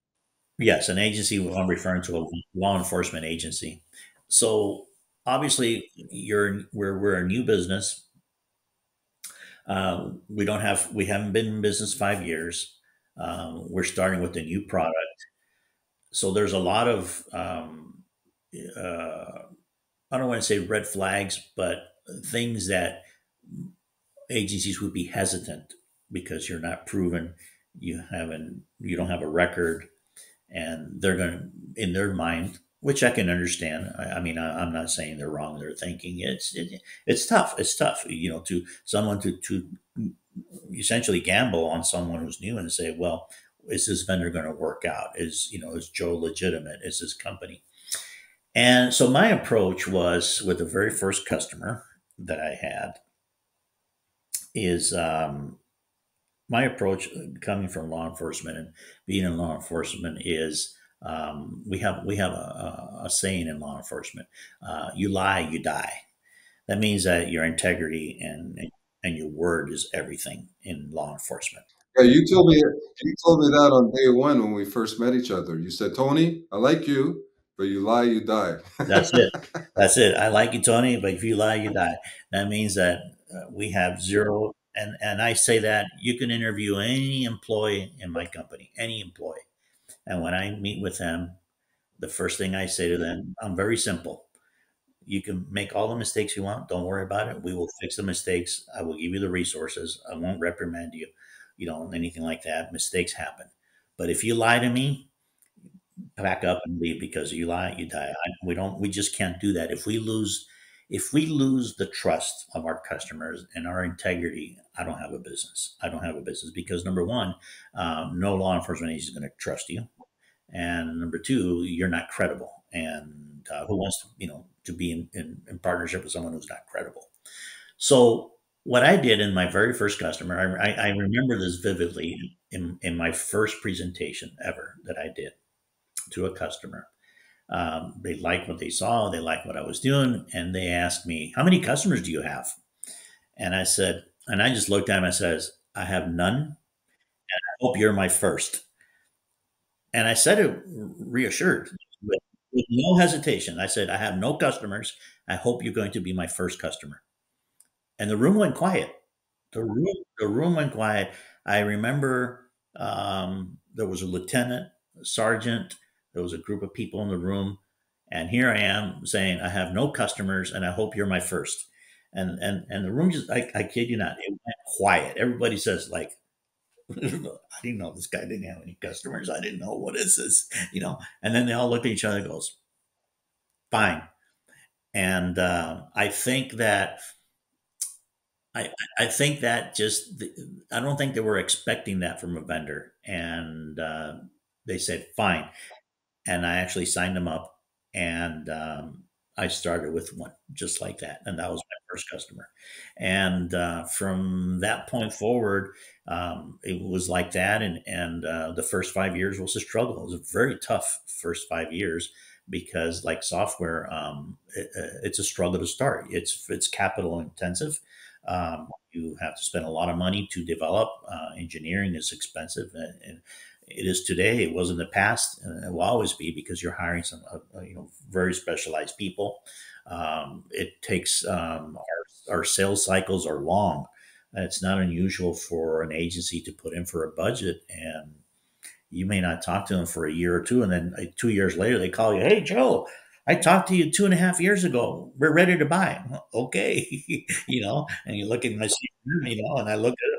Yes, an agency. I'm referring to a law enforcement agency. So obviously, you're we're we're a new business. Uh, we don't have we haven't been in business five years. Um, we're starting with a new product so there's a lot of um, uh, I don't want to say red flags, but things that agencies would be hesitant because you're not proven, you haven't, you don't have a record, and they're going to, in their mind, which I can understand. I, I mean, I, am not saying they're wrong. They're thinking it's it, it's tough. It's tough, you know, to someone to to essentially gamble on someone who's new and say, well, is this vendor going to work out? Is you know is Joe legitimate? Is this company? And so my approach was with the very first customer that I had is um, my approach uh, coming from law enforcement and being in law enforcement is um, we have we have a, a, a saying in law enforcement: uh, "You lie, you die." That means that your integrity and and your word is everything in law enforcement. Yeah, you told me you told me that on day one when we first met each other. You said, "Tony, I like you, but you lie, you die." That's it. [laughs] That's it. I like you, Tony, but if you lie, you die. That means that uh, we have zero. And and I say that you can interview any employee in my company, any employee, and when I meet with them, the first thing I say to them, I'm very simple. You can make all the mistakes you want. Don't worry about it. We will fix the mistakes. I will give you the resources. I won't reprimand you, you know, anything like that. Mistakes happen. But if you lie to me, pack up and leave because you lie, you die. We don't, we just can't do that. If we lose, if we lose the trust of our customers and our integrity, I don't have a business. I don't have a business because number one, um, no law enforcement agency is going to trust you, and number two, you're not credible. And uh, who wants to, you know, to be in, in, in partnership with someone who's not credible. So what I did in my very first customer, I, I, remember this vividly in, in my first presentation ever that I did to a customer. Um, they liked what they saw, they liked what I was doing, and they asked me, "How many customers do you have?" And I said, and I just looked at him. I says, "I have none, and I hope you're my first. And I said it reassured with no hesitation. I said, I have no customers. I hope you're going to be my first customer. And the room went quiet. The room, the room went quiet. I remember um, there was a lieutenant, a sergeant, there was a group of people in the room. And here I am saying, I have no customers and I hope you're my first. And and and the room just I, I kid you not, it went quiet. Everybody says, like, [laughs] I didn't know this guy didn't have any customers. I didn't know what is this, you know. And then they all look at each other and goes, fine. And uh, I think that I, I think that just I don't think they were expecting that from a vendor, and uh, they said fine, and I actually signed them up, and um, I started with one just like that, and that was my first customer. And uh, from that point forward, um, it was like that. And and uh, the first five years was a struggle. It was a very tough first five years because, like software, um, it, uh, it's a struggle to start. It's it's capital intensive. Um, you have to spend a lot of money to develop. Uh, engineering is expensive, and, and it is today. It was in the past, and it will always be because you're hiring some, uh, you know, very specialized people. Um, it takes um, our, our, sales cycles are long. It's not unusual for an agency to put in for a budget, and you may not talk to them for a year or two, and then uh, two years later they call you, "Hey, Joe." I talked to you two and a half years ago. We're ready to buy. Okay, [laughs] you know, and you look at my, you know, and I look at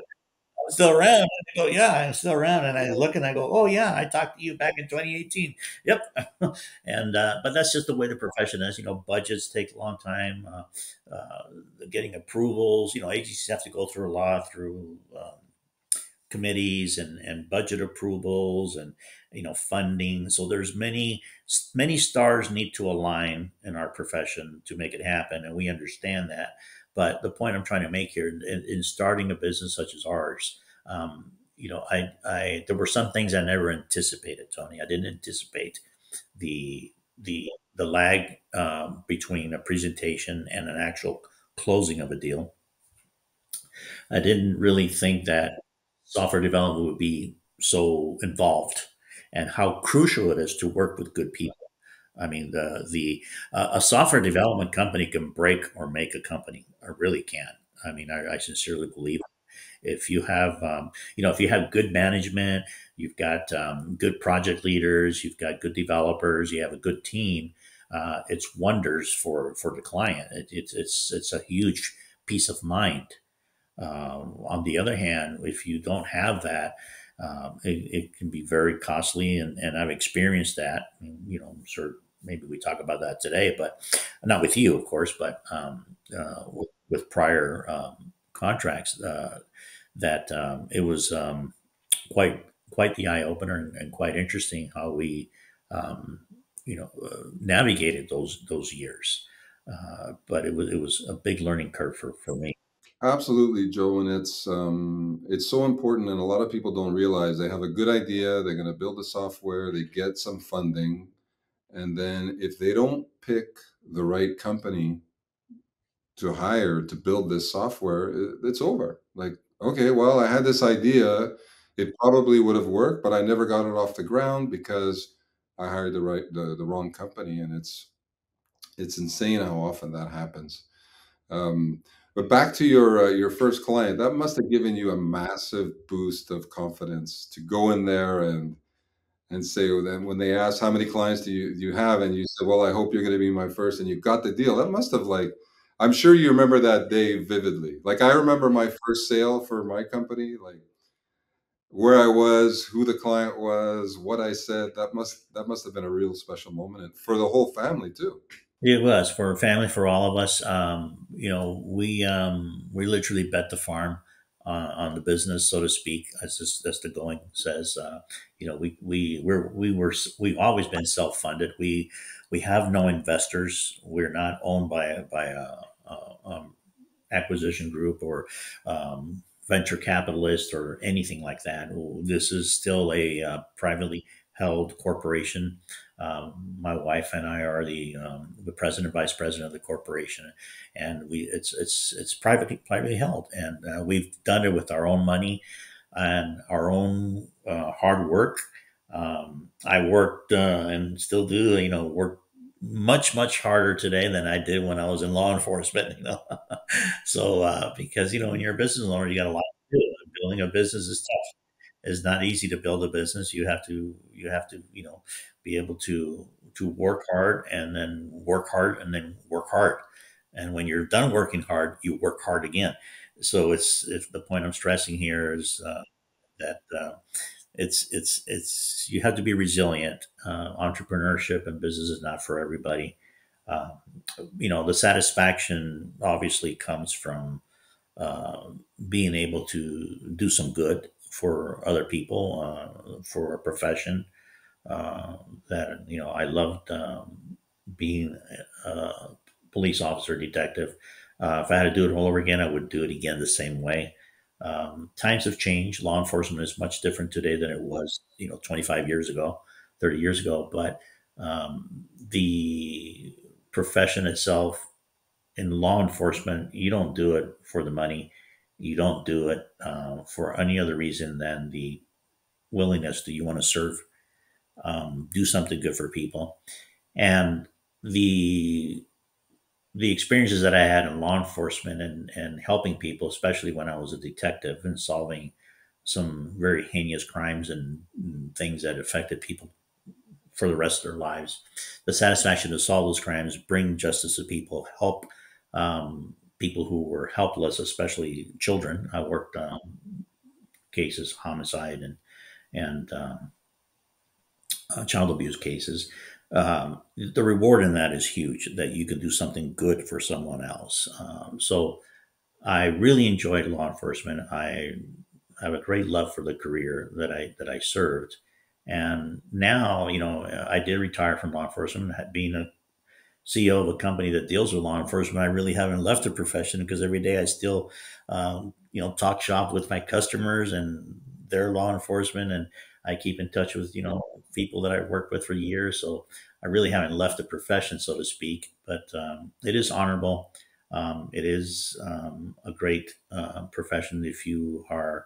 still around. I go, yeah, I'm still around. And I look and I go, oh yeah, I talked to you back in 2018. Yep. [laughs] and uh, but that's just the way the profession is. You know, budgets take a long time. Uh, uh, getting approvals. You know, agencies have to go through a lot through um, committees and and budget approvals and you know funding. So there's many many stars need to align in our profession to make it happen, and we understand that. But the point I'm trying to make here in, in starting a business such as ours, um, you know, I, I there were some things I never anticipated, Tony. I didn't anticipate the the the lag um, between a presentation and an actual closing of a deal. I didn't really think that software development would be so involved and how crucial it is to work with good people. I mean, the the uh, a software development company can break or make a company. I really can. I mean, I, I sincerely believe if you have, um, you know, if you have good management, you've got um, good project leaders, you've got good developers, you have a good team. Uh, it's wonders for for the client. It, it's it's it's a huge peace of mind. Um, on the other hand, if you don't have that, um, it, it, can be very costly, and, and I've experienced that. You know, sort of maybe we talk about that today, but not with you, of course, but um, uh, with, with, prior um, contracts, uh, that um, it was um, quite quite the eye opener and, and, quite interesting how we, um, you know uh, navigated those those years. Uh, but it was it was a big learning curve for for me. Absolutely, Joe, and it's um, it's so important, and a lot of people don't realize they have a good idea. They're going to build the software. They get some funding, and then if they don't pick the right company to hire to build this software, it's over. Like, okay, well, I had this idea. It probably would have worked, but I never got it off the ground because I hired the right the, the wrong company, and it's it's insane how often that happens. Um, but back to your uh, your first client, that must have given you a massive boost of confidence to go in there and and say well, then when they ask how many clients do you do you have, and you said, well, I hope you're going to be my first, and you got the deal. That must have like I'm sure you remember that day vividly. Like I remember my first sale for my company, like where I was, who the client was, what I said. That must that must have been a real special moment for the whole family too. It was for family, for all of us. Um, you know, we um, we literally bet the farm uh, on the business, so to speak, as this, as the going says. Uh, you know, we we we're, we were we've always been self funded. We we have no investors. We're not owned by by a, a um, acquisition group or um, venture capitalist or anything like that. This is still a uh, privately held corporation. Um, my wife and I are the um, the president, vice president of the corporation, and we it's it's it's privately privately held, and uh, we've done it with our own money and our own uh, hard work. Um, I worked uh, and still do, you know, work much much harder today than I did when I was in law enforcement. [laughs] You know, so uh, because you know when you're a business owner, you got a lot to do. Building a business is tough it's not easy to build a business. You have to you have to you know be able to to work hard and then work hard and then work hard. And when you're done working hard, you work hard again. So it's if the point I'm stressing here is uh, that uh, it's it's it's you have to be resilient. Uh, entrepreneurship and business is not for everybody. Uh, you know the satisfaction obviously comes from uh, being able to do some good for other people, uh, for a profession uh, that you know I loved um, being a police officer, detective. Uh, if I had to do it all over again, I would do it again the same way. Um, times have changed. Law enforcement is much different today than it was, you know, 25 years ago, 30 years ago. But um, the profession itself in law enforcement, you don't do it for the money you don't do it uh, for any other reason than the willingness that you want to serve, um, do something good for people, and the the experiences that I had in law enforcement and and helping people, especially when I was a detective and solving some very heinous crimes and, things that affected people for the rest of their lives. The satisfaction to solve those crimes, bring justice to people, help um, people who were helpless, especially children. I worked um, cases, homicide and and um, uh, child abuse cases. Um, the reward in that is huge. That you can do something good for someone else. Um, so I really enjoyed law enforcement. I have a great love for the career that I that I served. And now, you know, I did retire from law enforcement, being a CEO of a company that deals with law enforcement, I really haven't left the profession because every day I still, um, you know, talk shop with my customers and their law enforcement, and I keep in touch with you know people that I've worked with for years. So I really haven't left the profession, so to speak. But um, it is honorable. Um, it is um, a great uh, profession if you are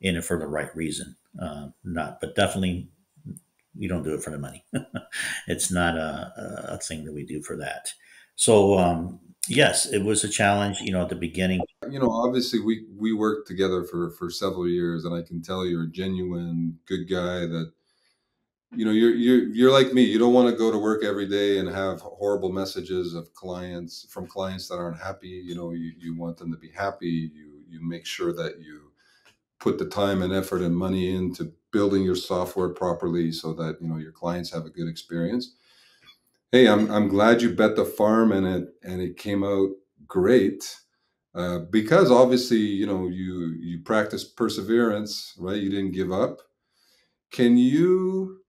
in it for the right reason. Uh, not, but definitely we don't do it for the money. [laughs] it's not a, a thing that we do for that. So um, yes, it was a challenge. You know, at the beginning. You know, obviously we we worked together for for several years, and I can tell you're a genuine good guy. That you know you're you're you're like me. You don't want to go to work every day and have horrible messages of clients from clients that aren't happy. You know, you, you want them to be happy. You you make sure that you put the time and effort and money into building your software properly so that you know your clients have a good experience. Hey, I'm I'm glad you bet the farm and it and it came out great. Uh, because obviously, you know, you you practice perseverance, right? You didn't give up. Can you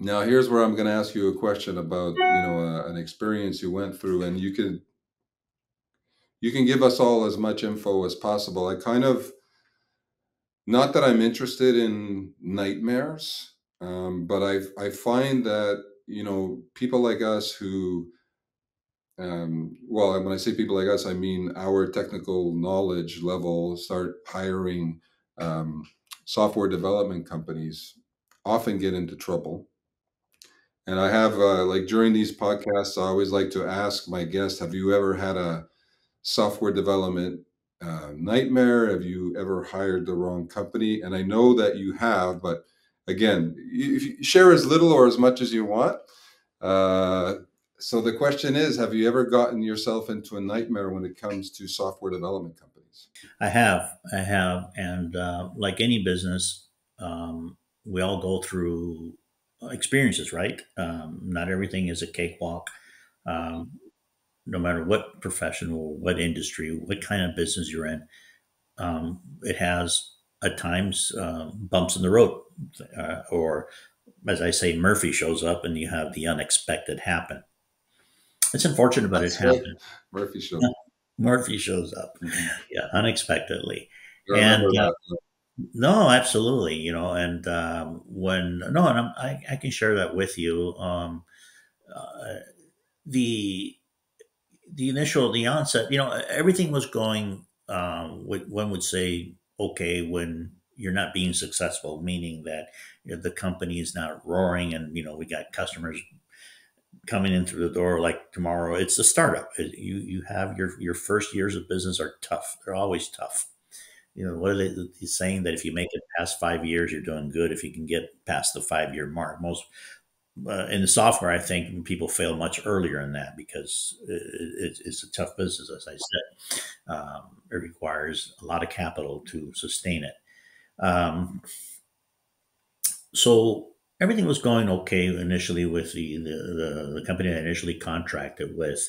Now, here's where I'm going to ask you a question about, you know, uh, an experience you went through, and you can you can give us all as much info as possible. I kind of, not that I'm interested in nightmares, um, but I I find that you know people like us who, um, well, when I say people like us, I mean our technical knowledge level start hiring um, software development companies often get into trouble and I have uh, like during these podcasts, I always like to ask my guests, have you ever had a software development uh, nightmare? Have you ever hired the wrong company? And I know that you have, but again, you share as little or as much as you want. Uh, so the question is, have you ever gotten yourself into a nightmare when it comes to software development companies? I have, I have, and uh, like any business, um, we all go through experiences, right? Um, not everything is a cakewalk. Um, no matter what profession or what industry, what kind of business you're in, um, it has at times uh, bumps in the road, uh, or as I say, Murphy shows up and you have the unexpected happen. It's unfortunate, but That's it happens. Murphy shows. Murphy shows up, [laughs] yeah, unexpectedly, and uh, no, absolutely. You know, and um, when no, and I'm, i I can share that with you. Um, uh, the the initial the onset, you know, everything was going. Um, one would say okay when you're not being successful, meaning that the company is not roaring, and you know we got customers coming in through the door like tomorrow. It's a startup. You you have your your first years of business are tough. They're always tough you know, what are they he's saying that if you make it past five years, you're doing good. If you can get past the five year mark, most uh, in the software, I think people fail much earlier in that because it, it's a tough business, as I said. Um, it requires a lot of capital to sustain it. Um, so everything was going okay initially with the, the, the, the company I initially contracted with.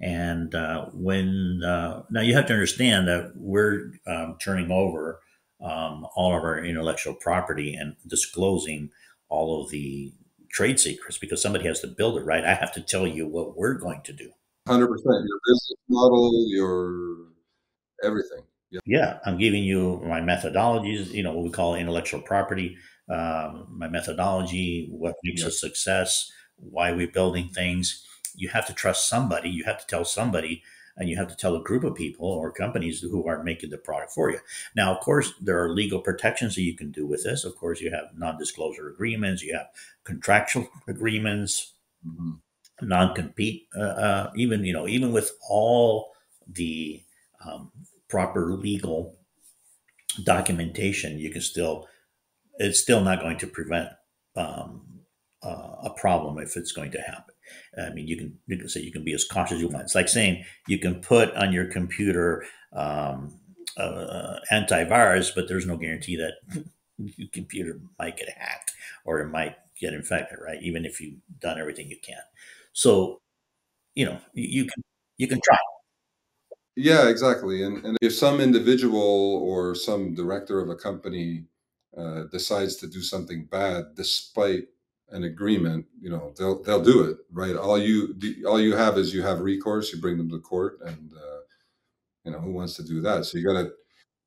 And uh, when uh, now you have to understand that we're um, turning over um, all of our intellectual property and disclosing all of the trade secrets because somebody has to build it, right? I have to tell you what we're going to do. Hundred percent. Your business model, your everything. Yep. Yeah, I'm giving you my methodologies. You know what we call intellectual property. Um, my methodology, what makes a success, why we're building things you have to trust somebody. You have to tell somebody, and you have to tell a group of people or companies who are making the product for you. Now, of course, there are legal protections that you can do with this. Of course, you have non-disclosure agreements, you have contractual agreements, mm-hmm. non-compete. Uh, uh, even you know, even with all the um, proper legal documentation, you can still it's still not going to prevent um, uh, a problem if it's going to happen. I mean, you can you can say you can be as cautious as you want. It's like saying you can put on your computer um, uh, antivirus, but there's no guarantee that [laughs] your computer might get hacked or it might get infected, right? Even if you've done everything you can. So, you know, you, you can you can try. Yeah, exactly. And, and if some individual or some director of a company uh, decides to do something bad despite an agreement, you know, they'll they'll do it, right? All you all you have is you have recourse. You bring them to court, and uh, you know who wants to do that. So you got to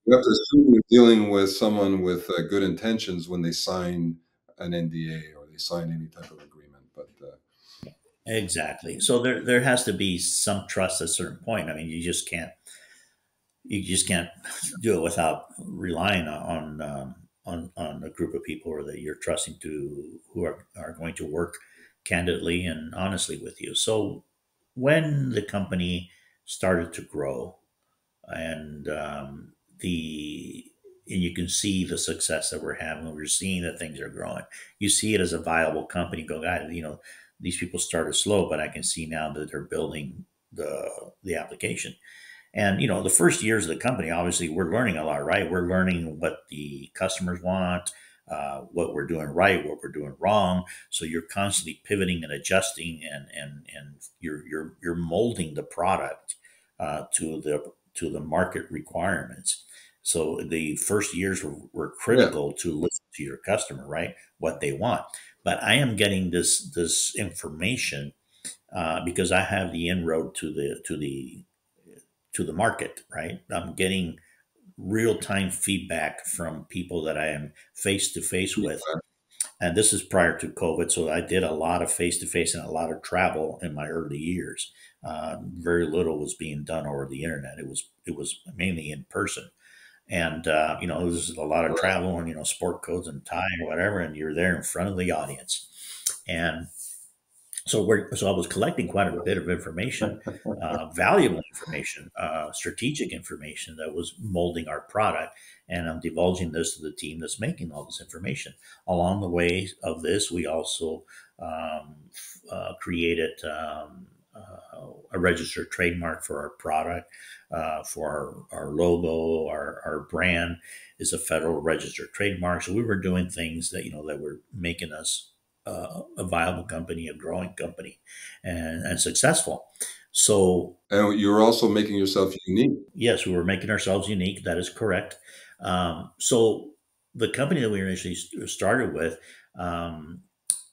you have to assume you're dealing with someone with uh, good intentions when they sign an NDA or they sign any type of agreement. But uh, exactly, so there there has to be some trust at a certain point. I mean, you just can't you just can't do it without relying on. Um, on, on a group of people or that you're trusting to who are, are going to work candidly and honestly with you. So when the company started to grow and um, the and you can see the success that we're having. We're seeing that things are growing. You see it as a viable company. Go, God, you know, these people started slow, but I can see now that they're building the the application. And you know, the first years of the company, obviously, we're learning a lot, right? We're learning what the customers want, uh, what we're doing right, what we're doing wrong. So you're constantly pivoting and adjusting, and and and you're you're you're molding the product uh, to the to the market requirements. So the first years were, were critical yeah. to listen to your customer, right? What they want. But I am getting this this information uh, because I have the inroad to the to the to the market, right? I'm getting real time feedback from people that I am face to face with. And this is prior to COVID. So I did a lot of face to face and a lot of travel in my early years. Uh, very little was being done over the internet. It was it was mainly in person. And uh, you know, it was a lot of travel and you know, sport codes and tie or whatever, and you're there in front of the audience. And so we're, so I was collecting quite a bit of information, [laughs] uh, valuable information, uh, strategic information that was molding our product, and I'm divulging this to the team that's making all this information. Along the way of this, we also um, uh, created um, uh, a registered trademark for our product, uh, for our, our logo, our, our brand is a federal registered trademark. So we were doing things that you know that were making us uh, a viable company, a growing company, and, and successful. So, and you're also making yourself unique. Yes, we were making ourselves unique. That is correct. Um, so, the company that we initially started with, um,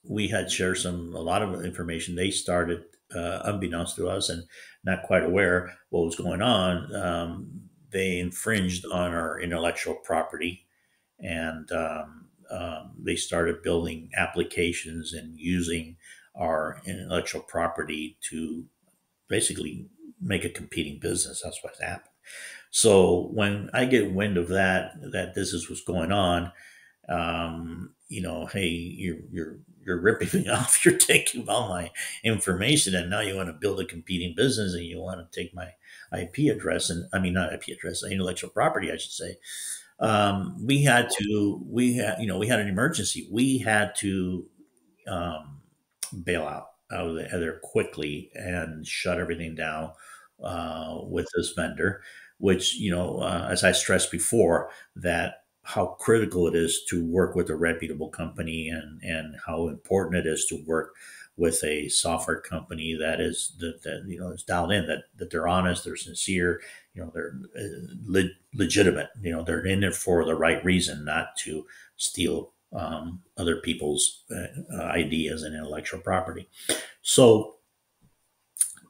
we had shared some a lot of information. They started uh, unbeknownst to us and not quite aware what was going on. Um, they infringed on our intellectual property, and um, um, they started building applications and using our intellectual property to basically make a competing business. That's what happened. So when I get wind of that, that this is what's going on, um, you know, hey, you're you're you're ripping me [laughs] off. You're taking all my information, and now you want to build a competing business, and you want to take my IP address, and I mean not IP address, intellectual property, I should say, um, we had to we had you know we had an emergency. We had to um, bail out out of there quickly and shut everything down uh, with this vendor which you know uh, as i stressed before that how critical it is to work with a reputable company and and how important it is to work with a software company that is that, that you know is dialed in that that they're honest they're sincere you know they're uh, le- legitimate you know they're in there for the right reason not to steal um, other people's uh, ideas and intellectual property. So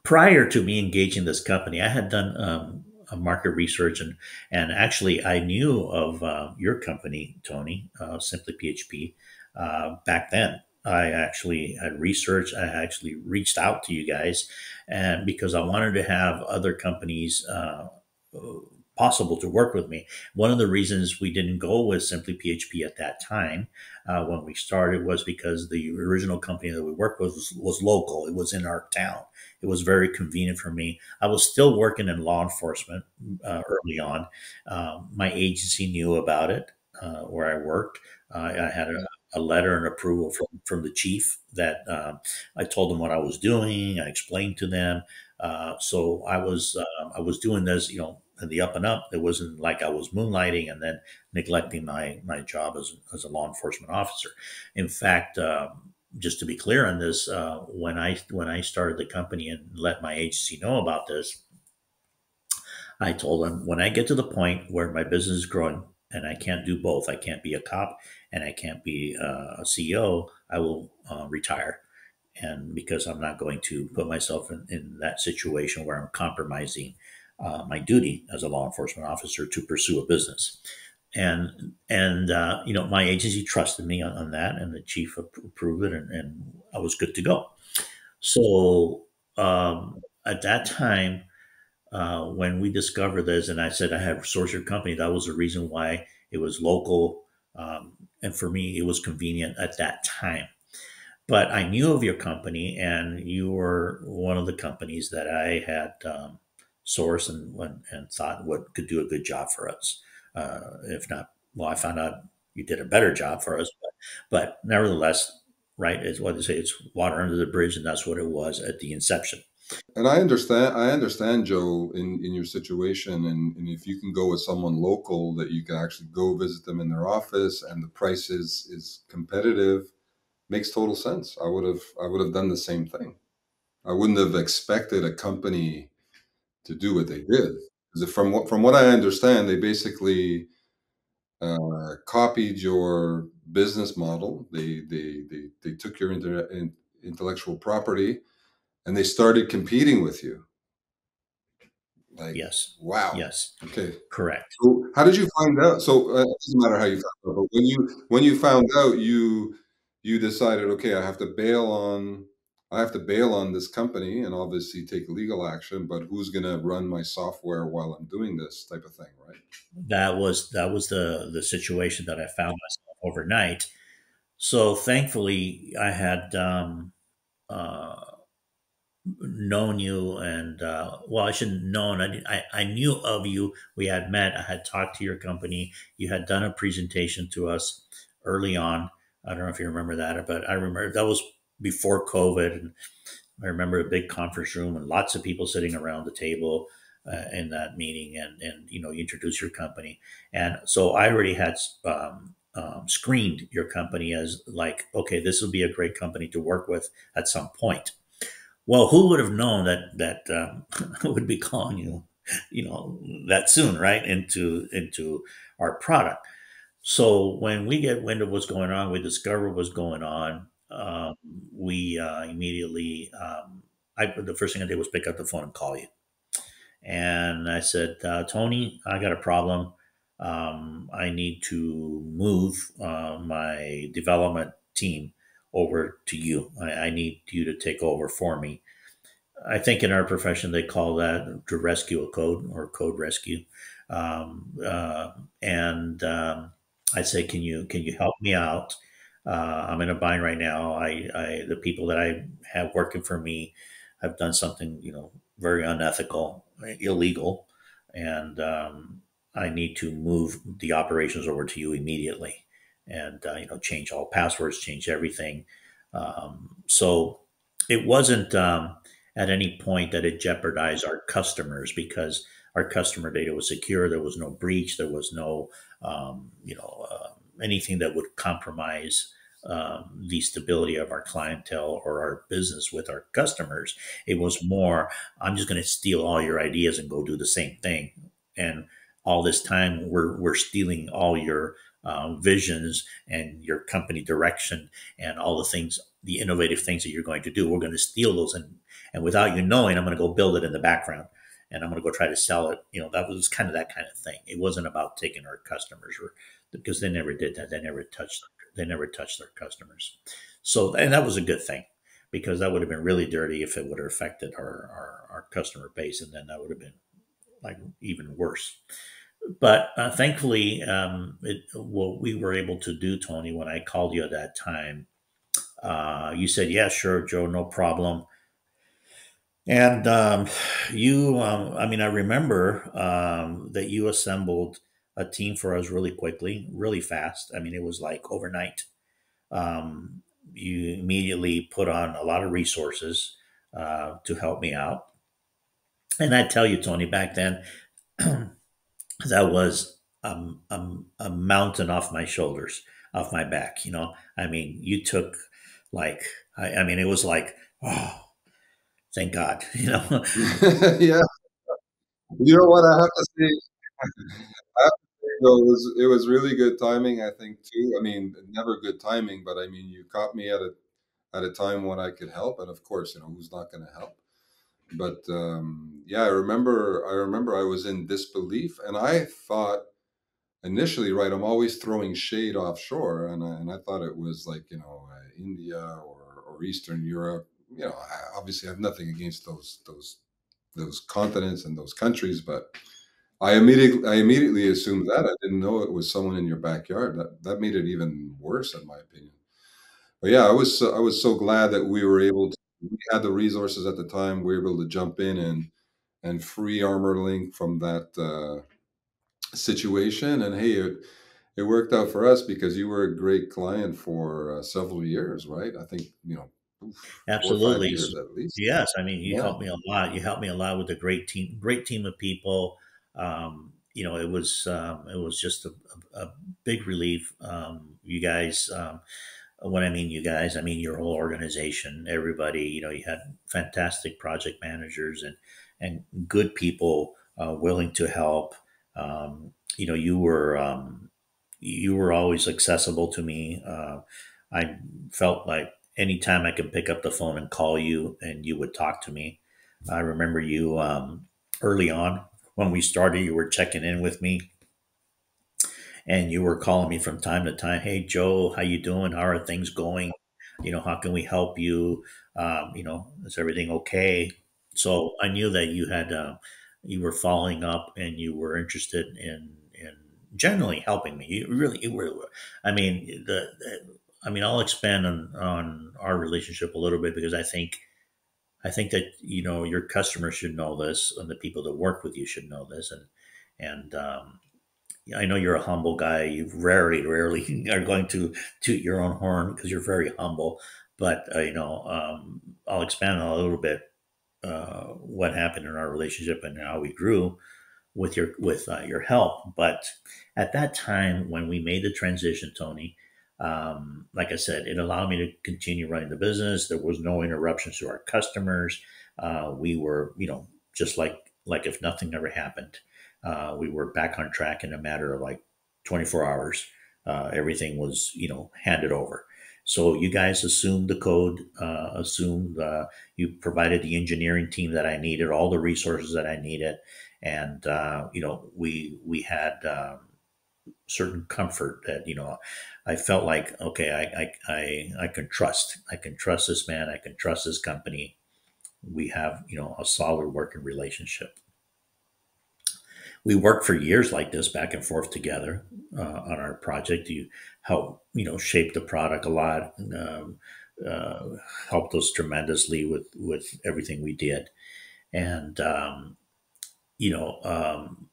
prior to me engaging this company i had done um, market research and and actually i knew of uh, your company tony uh, simply php uh, back then I actually had researched, I actually reached out to you guys, and because I wanted to have other companies uh, possible to work with me. One of the reasons we didn't go with Simply PHP at that time uh, when we started was because the original company that we worked with was, was, local. It was in our town. It was very convenient for me. I was still working in law enforcement uh, early on. Um, my agency knew about it uh, where I worked. I had a, a letter and approval from, from the chief that um, I told them what I was doing. I explained to them. Uh, so I was uh, I was doing this, you know, in the up and up. It wasn't like I was moonlighting and then neglecting my my job as, as a law enforcement officer. In fact, um, just to be clear on this, uh, when I when I started the company and let my agency know about this, I told them when I get to the point where my business is growing and I can't do both, I can't be a cop and I can't be uh, a CEO, I will uh, retire. And because I'm not going to put myself in, in that situation where I'm compromising uh, my duty as a law enforcement officer to pursue a business. And and uh, you know my agency trusted me on, on that, and the chief approved it, and, and, I was good to go. So um, at that time, uh, when we discovered this, and I said I had a source company, that was the reason why it was local um, and for me, it was convenient at that time. But I knew of your company, and you were one of the companies that I had um, sourced and, and thought what could do a good job for us. Uh, if not, well, I found out you did a better job for us. But, but nevertheless, right, is what they say, it's water under the bridge, and that's what it was at the inception. And I understand, I understand, Joe, in, in your situation, and, and if you can go with someone local that you can actually go visit them in their office, and the price is is competitive, makes total sense. I would have I would have done the same thing. I wouldn't have expected a company to do what they did because from what from what I understand, they basically uh, copied your business model. They they they they took your intellectual property, and they started competing with you. Like Yes. wow. Yes. Okay. Correct. So how did you find out? So uh, it doesn't matter how you found out, but when you when you found out, you you decided, okay, I have to bail on I have to bail on this company and obviously take legal action, but who's going to run my software while I'm doing this type of thing, right? That was that was the the situation that I found myself overnight. So thankfully, I had um, uh, known you, and uh, well, I shouldn't known. I, I I knew of you. We had met. I had talked to your company. You had done a presentation to us early on. I don't know if you remember that, but I remember that was before COVID, and I remember a big conference room and lots of people sitting around the table uh, in that meeting, and and you know you introduce your company, and so I already had um, um, screened your company as like, okay, this will be a great company to work with at some point. Well, who would have known that that um, [laughs] would be calling you, you know, that soon, right? Into into our product. So when we get wind of what's going on, we discover what's going on. Um, we uh, immediately, um, I the first thing I did was pick up the phone and call you, and I said, uh, Tony, I got a problem. Um, I need to move uh, my development team over to you. I, I need you to take over for me I think in our profession they call that to rescue a code or code rescue. Um, uh, and um, I say, can you can you help me out? Uh, I'm in a bind right now. I, I the people that I have working for me have done something you know very unethical, illegal, and um, I need to move the operations over to you immediately, and uh, you know change all passwords, change everything. Um, so it wasn't. Um, at any point that it jeopardized our customers because our customer data was secure. There was no breach. There was no, um, you know, uh, anything that would compromise um, the stability of our clientele or our business with our customers. It was more, I'm just going to steal all your ideas and go do the same thing. And all this time, we're we're stealing all your uh, visions and your company direction and all the things, the innovative things that you're going to do. We're going to steal those and and without you knowing, I'm going to go build it in the background and I'm going to go try to sell it. You know, that was kind of that kind of thing. It wasn't about taking our customers or because they never did that. They never touched, they never touched their customers. So, and that was a good thing because that would have been really dirty if it would have affected our, our, our customer base. And then that would have been like even worse. But uh, thankfully, um, it, what we were able to do, Tony, when I called you at that time, uh, you said, yeah, sure, Joe, no problem and um, you, um, I mean, I remember um, that you assembled a team for us really quickly, really fast. I mean, it was like overnight. Um, you immediately put on a lot of resources uh, to help me out. And I tell you, Tony, back then, [clears throat] that was um, um, a mountain off my shoulders, off my back. You know, I mean, you took like, I, I mean, it was like, oh, thank God, [laughs] you know. [laughs] yeah. You know what I have to say? [laughs] It was it was really good timing, I think too. I mean, never good timing, but I mean, you caught me at a at a time when I could help, and of course, you know, who's not going to help? But um, yeah, I remember I remember I was in disbelief, and I thought initially, right, I'm always throwing shade offshore, and I, and I thought it was like you know uh, India or or Eastern Europe. You know, obviously I obviously have nothing against those those those continents and those countries, but I immediately I immediately assumed that I didn't know it was someone in your backyard. That that made it even worse, in my opinion. But yeah, I was so, I was so glad that we were able to. We had the resources at the time. We were able to jump in and and free ArmorerLink from that uh, situation. And hey, it it worked out for us because you were a great client for uh, several years, right? I think you know oof, four or five Absolutely. years at least. Yes, I mean, you Yeah. helped me a lot. You helped me a lot with a great team, great team of people. Um, you know, it was um, it was just a, a, a big relief. Um, you guys, um, when I mean you guys, I mean your whole organization, everybody. You know, you had fantastic project managers and and good people uh, willing to help. Um, you know, you were. Um, you were always accessible to me. Uh, I felt like anytime I could pick up the phone and call you, and you would talk to me. I remember you um, early on when we started. You were checking in with me, and you were calling me from time to time. Hey, Joe, how you doing? How are things going? You know, how can we help you? Um, you know, is everything okay? So I knew that you had uh, you were following up and you were interested in in generally helping me. You really, you were. I mean, the, the I mean, I'll expand on on our relationship a little bit because I think I think that you know your customers should know this, and the people that work with you should know this, and and um, I know you're a humble guy. You rarely, rarely [laughs] are going to toot your own horn because you're very humble. But uh, you know, um, I'll expand on a little bit uh, what happened in our relationship and how we grew with your with uh, your help. But at that time, when we made the transition, Tony, um, like I said, it allowed me to continue running the business. There was no interruptions to our customers. Uh, we were, you know, just like like if nothing ever happened. Uh, we were back on track in a matter of like 24 hours. Uh, everything was, you know, handed over. So you guys assumed the code, uh, assumed uh, you provided the engineering team that I needed, all the resources that I needed, and uh, you know we we had um, certain comfort that you know I felt like okay I, I I I can trust I can trust this man I can trust this company. We have you know a solid working relationship we worked for years like this back and forth together uh, on our project. You helped, you know, shape the product a lot, um, uh, helped us tremendously with with everything we did, and um, you know, um,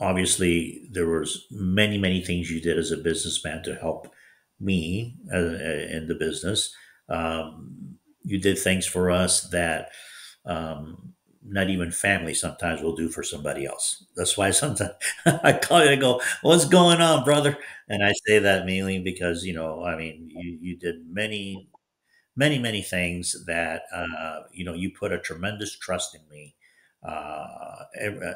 obviously there was many many things you did as a businessman to help me uh, in the business. Um, you did things for us that um, not even family sometimes will do for somebody else. That's why sometimes [laughs] I call you and go, What's going on, brother? And I say that mainly because, you know, I mean, you, you did many, many, many things that, uh, you know, you put a tremendous trust in me uh,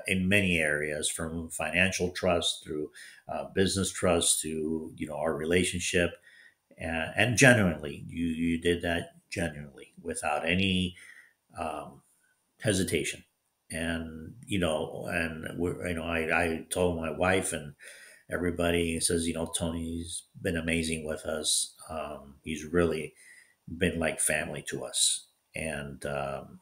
in many areas from financial trust through uh, business trust to, you know, our relationship. Uh, and genuinely, you, you did that genuinely without any, um, hesitation. And, you know, and we're, you know, I, I told my wife and everybody says, you know, Tony's been amazing with us. Um, he's really been like family to us. And um,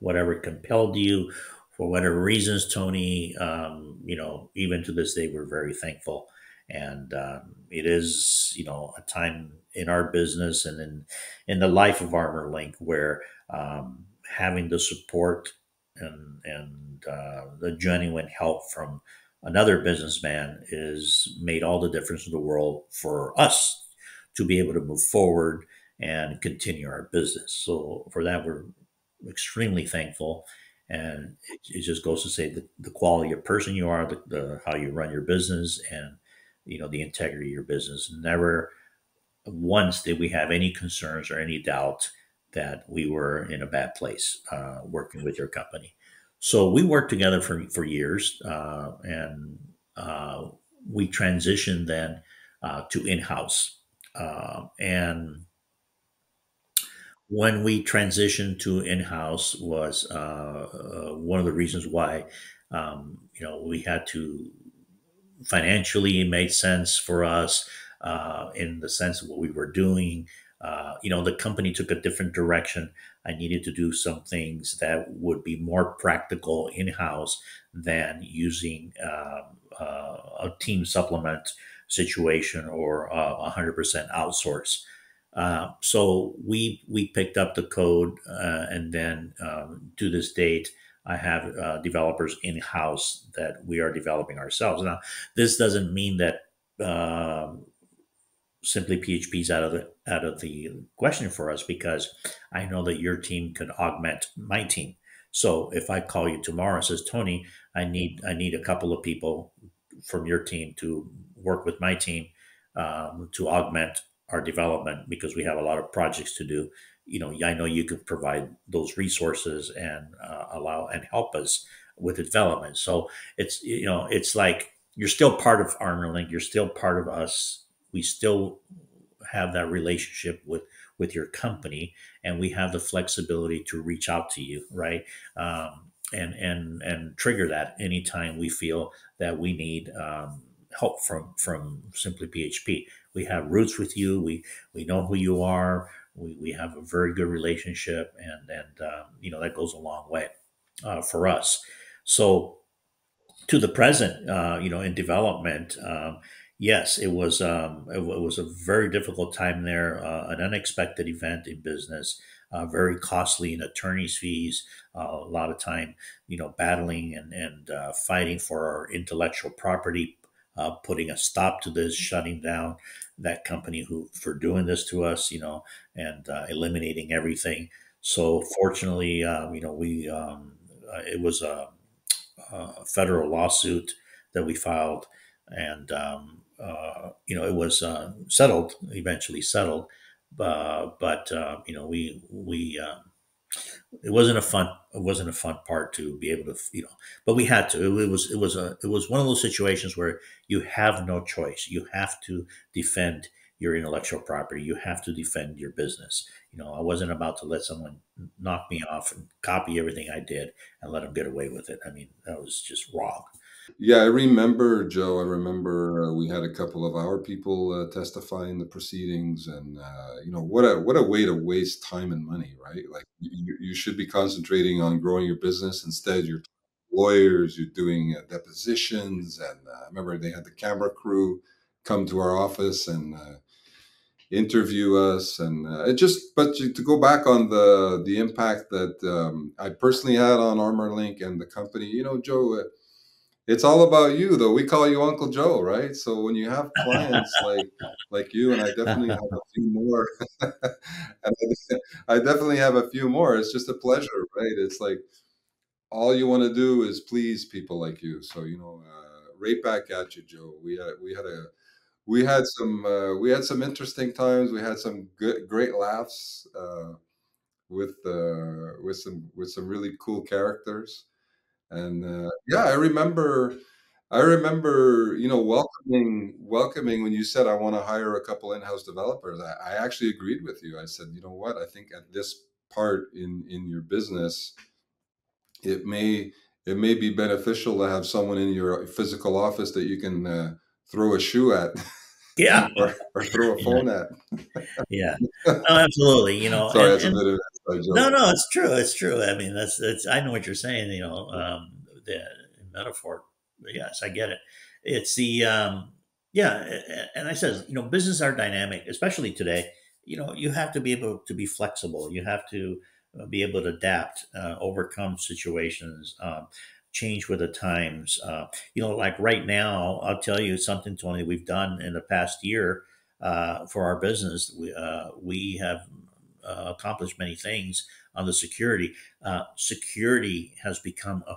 whatever compelled you, for whatever reasons, Tony, um, you know, even to this day, we're very thankful. And um, it is, you know, a time in our business and in in the life of Armorer Link where um, having the support and and uh, the genuine help from another businessman is made all the difference in the world for us to be able to move forward and continue our business. So for that, we're extremely thankful. And it, it just goes to say the, the quality of person you are, the, the, how you run your business, and you know the integrity of your business. Never once did we have any concerns or any doubt that we were in a bad place uh, working with your company. So we worked together for, for years uh, and uh, we transitioned then uh, to in house. Uh, and when we transitioned to in house was uh, one of the reasons why um, you know we had to financially made sense for us in the sense of what we were doing uh, you know, the company took a different direction. I needed to do some things that would be more practical in house than using um, uh, a team supplement situation or uh, 100% outsource. Uh, so we we picked up the code, uh, and then um, to this date, I have uh, developers in house that we are developing ourselves. Now, this doesn't mean that um, simply PHP is out of the out of the question for us because I know that your team can augment my team. So if I call you tomorrow and says, Tony, I need I need a couple of people from your team to work with my team um, to augment our development because we have a lot of projects to do. You know, I know you can provide those resources and uh, allow and help us with the development. So it's you know it's like you're still part of ArmorerLink. You're still part of us. We still have that relationship with with your company, and we have the flexibility to reach out to you, right? Um, and and and trigger that anytime we feel that we need um, help from from Simply PHP. We have roots with you. We we know who you are. We, we have a very good relationship, and and um, you know that goes a long way uh, for us. So to the present, uh, you know, in development, um, yes, it was um, it, it, was a very difficult time there, uh, an unexpected event in business, uh, very costly in attorney's fees, uh, a lot of time, you know, battling and and uh, fighting for our intellectual property, uh, putting a stop to this, shutting down that company who for doing this to us, you know, and uh, eliminating everything. So fortunately, um, you know, we um, it was a, a, federal lawsuit that we filed, and um, uh, you know, it was uh, settled eventually settled, uh, but uh, you know, we we um, it wasn't a fun it wasn't a fun part to be able to you know but we had to. It, it, was it was a it was one of those situations where you have no choice. You have to defend your intellectual property. You have to defend your business. You know i wasn't about to let someone knock me off and copy everything i did and let them get away with it. I mean that was just wrong yeah, I remember, Joe. I remember uh, we had a couple of our people uh, testify in the proceedings, and uh, you know what a what a way to waste time and money, right? Like you, you should be concentrating on growing your business. Instead, you're lawyers, you're doing uh, depositions, and uh, I remember they had the camera crew come to our office and uh, interview us, and it just. But to go back on the the impact that um, I personally had on ArmorerLink and the company, you know, Joe it's all about you though. We call you uncle joe right? So when you have clients [laughs] like like you and i definitely have a few more [laughs] and I, definitely have a few more it's just a pleasure right? It's like all you want to do is please people like you. So you know uh, right back at you joe. We had we had a we had some uh, we had some interesting times. We had some good great laughs uh, with uh, with some with some really cool characters and uh, yeah, I remember, I remember, you know, welcoming, welcoming when you said I want to hire a couple in-house developers. I, I actually agreed with you. I said, you know what? I think at this part in in your business, it may it may be beneficial to have someone in your physical office that you can uh, throw a shoe at. Yeah, [laughs] or, or, throw a [laughs] phone yeah. at. yeah, no, [laughs] absolutely. You know, sorry, and, that's and, a bit of no, no, it's true. It's true. I mean, that's that's. I know what you're saying. You know, um, the metaphor. Yes, I get it. It's the um, yeah, and I says you know, businesses are dynamic, especially today. You know, you have to be able to be flexible. You have to uh, be able to adapt, uh, overcome situations. Um, change with the times. Uh, you know, like right now, I'll tell you something, Tony, we've done in the past year uh, for our business. We, uh, we have uh, accomplished many things on the security. Uh, security has become a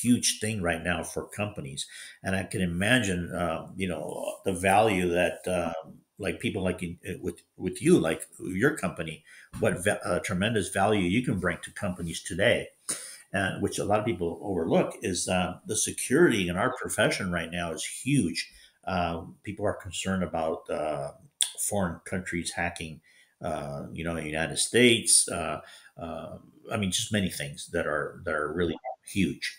huge thing right now for companies, and I can imagine, um, you know, the value that. Um, like people like in, uh, with with you, like your company, what va- tremendous value you can bring to companies today, and which a lot of people overlook, is uh, the security in our profession right now is huge. Uh, people are concerned about uh, foreign countries hacking uh, you know, the United States. Uh, uh, I mean, just many things that are that are really huge.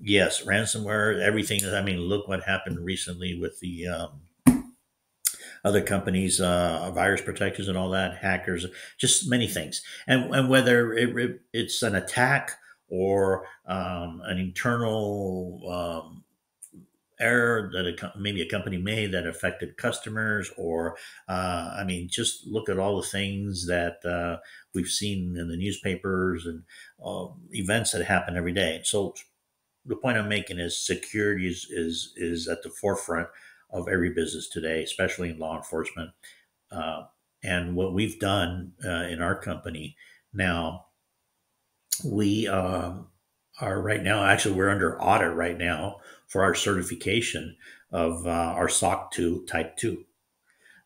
Yes, ransomware, everything. I mean, look what happened recently with the um, other companies, uh, virus protectors and all that, hackers, just many things. And, and whether it, it, it's an attack or um, an internal um, error that a, maybe a company made that affected customers, or uh, I mean, just look at all the things that uh, we've seen in the newspapers and uh, events that happen every day. So the point I'm making is security is is is at the forefront of every business today, especially in law enforcement. Uh, and what we've done uh, in our company now, we um, are right now actually we're under audit right now for our certification of uh, our SOC 2 Type 2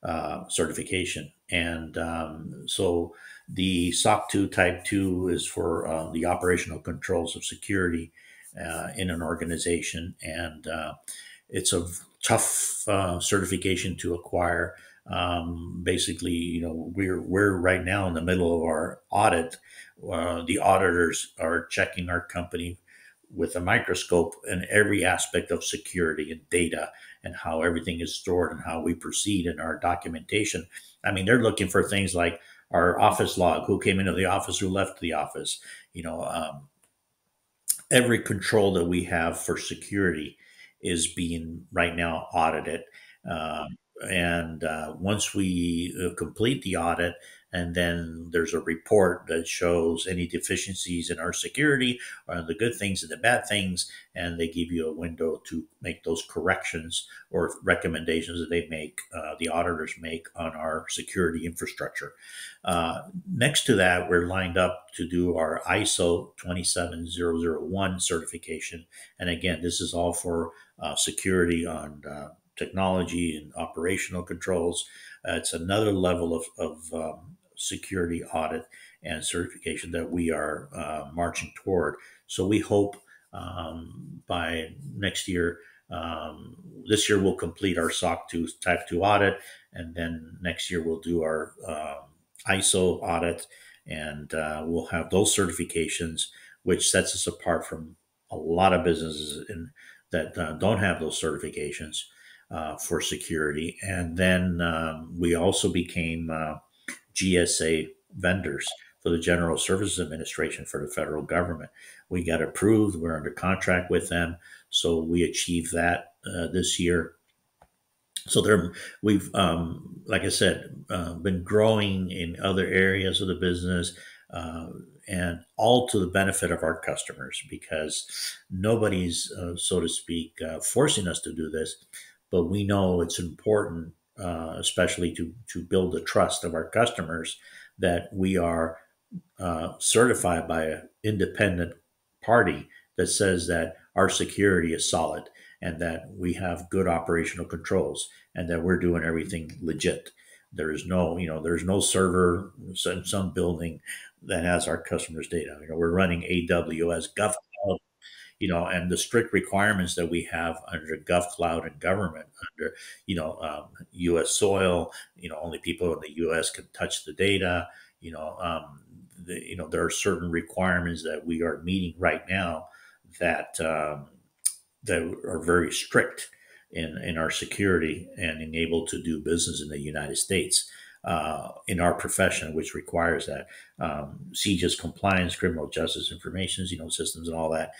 uh, certification. And um, so the SOC 2 Type 2 is for uh, the operational controls of security uh, in an organization. And uh, it's a tough uh, certification to acquire. Um, basically, you know, we're we're right now in the middle of our audit. The auditors are checking our company with a microscope in every aspect of security and data and how everything is stored and how we proceed in our documentation. I mean, they're looking for things like our office log, who came into the office, who left the office, you know, um, every control that we have for security is being right now audited. Um, and uh, once we uh, complete the audit, and then there's a report that shows any deficiencies in our security or the good things and the bad things and they give you a window to make those corrections or recommendations that they make uh, the auditors make on our security infrastructure. Uh, next to that we're lined up to do our iso 27001 certification. And again this is all for uh, security on uh, technology and operational controls. Uh, it's another level of, of um, security audit and certification that we are uh, marching toward. So we hope um, by next year, um, this year we'll complete our SOC 2 Type 2 audit, and then next year we'll do our um, ISO audit, and uh, we'll have those certifications, which sets us apart from a lot of businesses in, that uh, don't have those certifications uh, for security. And then um, we also became uh, GSA vendors for the General Services Administration for the federal government. We got approved. We're under contract with them, so we achieved that uh, this year. So there, we've, um, like I said, uh, been growing in other areas of the business, uh, and all to the benefit of our customers because nobody's, uh, so to speak, uh, forcing us to do this, but we know it's important uh, especially to to build the trust of our customers that we are uh, certified by an independent party that says that our security is solid and that we have good operational controls and that we're doing everything legit. There is no, you know, there's no server in some building that has our customers' data. You know, we're running AWS GovCloud you know, and the strict requirements that we have under GovCloud and government, under, you know, um, U.S. soil, you know, only people in the U.S. can touch the data, you know, um, the, you know, there are certain requirements that we are meeting right now that um, that are very strict in in our security and being able to do business in the United States. Uh, in our profession, which requires that um, CJIS compliance, criminal justice information, you know, systems, and all that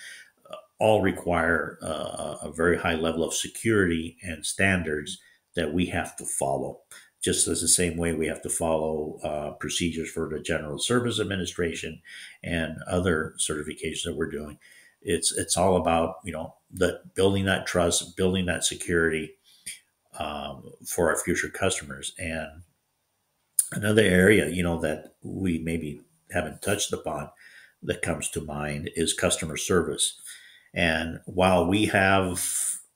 all require uh, a very high level of security and standards that we have to follow. Just as the same way we have to follow uh, procedures for the General Service Administration and other certifications that we're doing. It's it's all about you know that building that trust, building that security um, for our future customers. And another area you know that we maybe haven't touched upon that comes to mind is customer service and while we have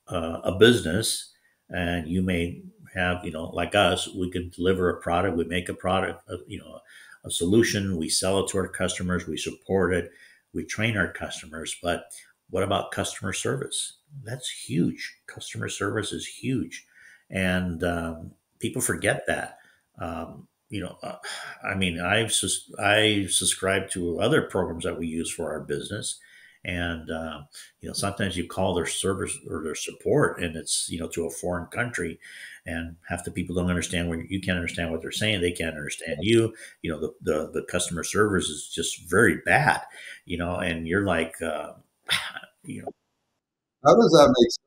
uh, a business, and you may have, you know, like us, we can deliver a product, we make a product, uh, you know, a solution, we sell it to our customers, we support it, we train our customers. But what about customer service? That's huge. Customer service is huge, and um, people forget that. Um, you know, uh, I mean, I've sus- I subscribe to other programs that we use for our business, and uh, you know sometimes you call their service or their support and it's you know to a foreign country and half the people don't understand what you can't understand what they're saying. They can't understand you. You know the the, the customer service is just very bad you know and you're like uh, [sighs] you know. How does that make sense?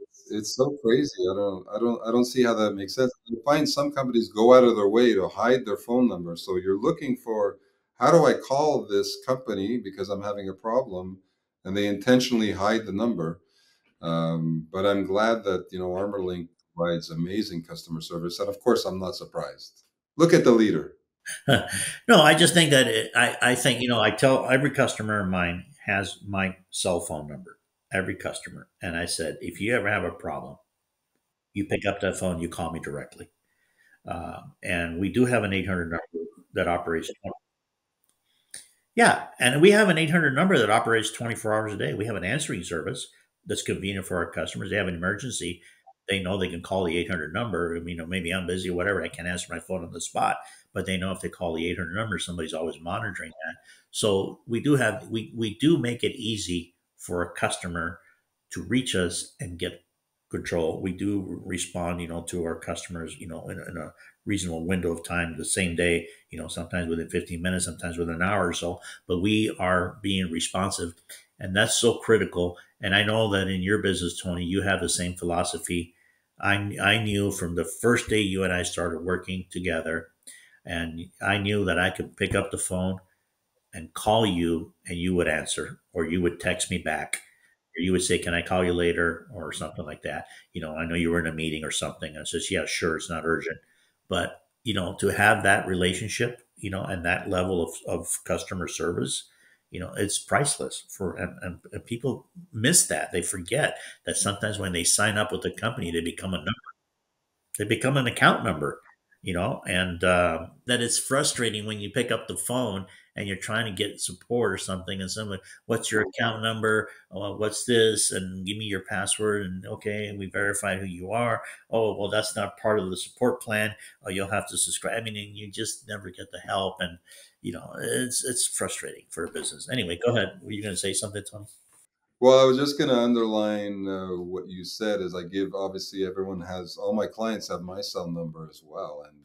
It's, it's so crazy. I don't i don't i don't see how that makes sense. You find some companies go out of their way to hide their phone number. So you're looking for how do I call this company because I'm having a problem? And they intentionally hide the number. Um, but I'm glad that you know ArmorerLink provides amazing customer service, and of course, I'm not surprised. Look at the leader. [laughs] no, I just think that it, I, I think you know I tell every customer of mine has my cell phone number. Every customer, and I said, if you ever have a problem, you pick up that phone, you call me directly. Uh, and we do have an 800 number that operates yeah, and we have an 800 number that operates 24 hours a day. We have an answering service, that's convenient for our customers. They have an emergency, they know they can call the 800 number. You know, maybe I'm busy or whatever. I can't answer my phone on the spot, but they know if they call the 800 number, somebody's always monitoring that. So we do have we we do make it easy for a customer to reach us and get control. We do respond, you know, to our customers, you know, in, in, a reasonable window of time, the same day, you know, sometimes within 15 minutes, sometimes within an hour or so. But we are being responsive, and that's so critical. And I know that in your business, Tony, you have the same philosophy. I I knew from the first day you and I started working together, and I knew that I could pick up the phone and call you, and you would answer, or you would text me back or you would say, "Can I call you later?" or something like that. You know, I know you were in a meeting or something, and I says, "Yeah, sure, it's not urgent," but you know, to have that relationship, you know, and that level of, of customer service, you know, it's priceless for and, and, and people miss that. They forget that sometimes when they sign up with a company, they become a number. They become an account number you know, and uh, that it's frustrating when you pick up the phone and you're trying to get support or something, and someone, what's your account number? Oh, what's this? And give me your password. And okay, and we verify who you are. Oh, well, that's not part of the support plan. Oh, you'll have to subscribe. I mean, and you just never get the help, and you know, it's it's frustrating for a business. Anyway, go ahead. Were you going to say something, Tony? Well, I was just going to underline uh, what you said. Is I give obviously everyone has all my clients have my cell number as well, and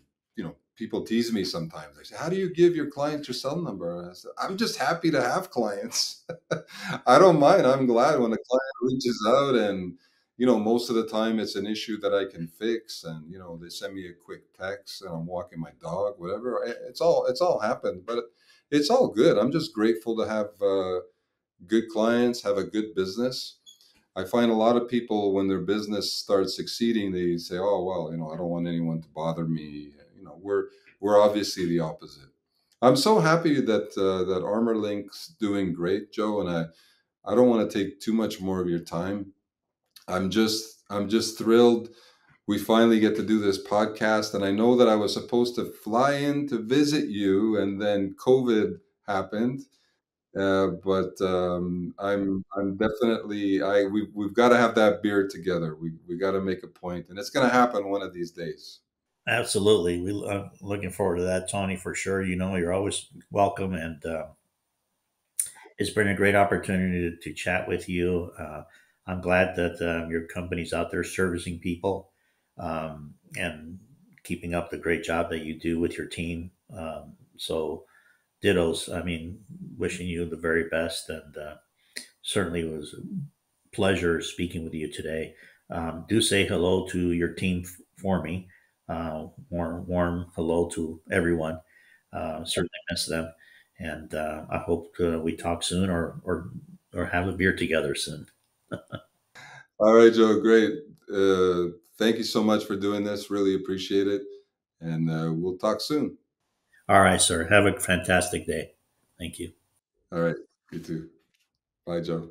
people tease me sometimes. They say, "How do you give your clients your cell number?" I said, "I'm just happy to have clients. [laughs] I don't mind. I'm glad when a client reaches out and." You know, most of the time it's an issue that I can fix, and you know they send me a quick text, and I'm walking my dog, whatever. It's all it's all happened, but it's all good. I'm just grateful to have uh, good clients, have a good business. I find a lot of people when their business starts succeeding, they say, "Oh well, you know, I don't want anyone to bother me." We're we're obviously the opposite. I'm so happy that uh, that Armorer Link's doing great, Joe, and I I don't want to take too much more of your time. I'm just I'm just thrilled we finally get to do this podcast and I know that I was supposed to fly in to visit you and then COVID happened uh, but um, I'm I'm definitely I we we've got to have that beer together. We we got to make a point, and it's going to happen one of these days. Absolutely, we are looking forward to that, Tony, for sure. You know, you're always welcome, and uh, it's been a great opportunity to, to chat with you. Uh, I'm glad that um, your company's out there servicing people um, and keeping up the great job that you do with your team. Um, so dittos. I mean, wishing you the very best, and uh, certainly was a pleasure speaking with you today. Um, do say hello to your team for me. Uh, warm, warm hello to everyone. Uh, certainly miss them, and uh, I hope uh, we talk soon or or or have a beer together soon. [laughs] All right, Joe. Great. Uh, thank you so much for doing this. Really appreciate it, and uh, we'll talk soon. All right, sir. Have a fantastic day. Thank you. All right. You too. Bye, Joe.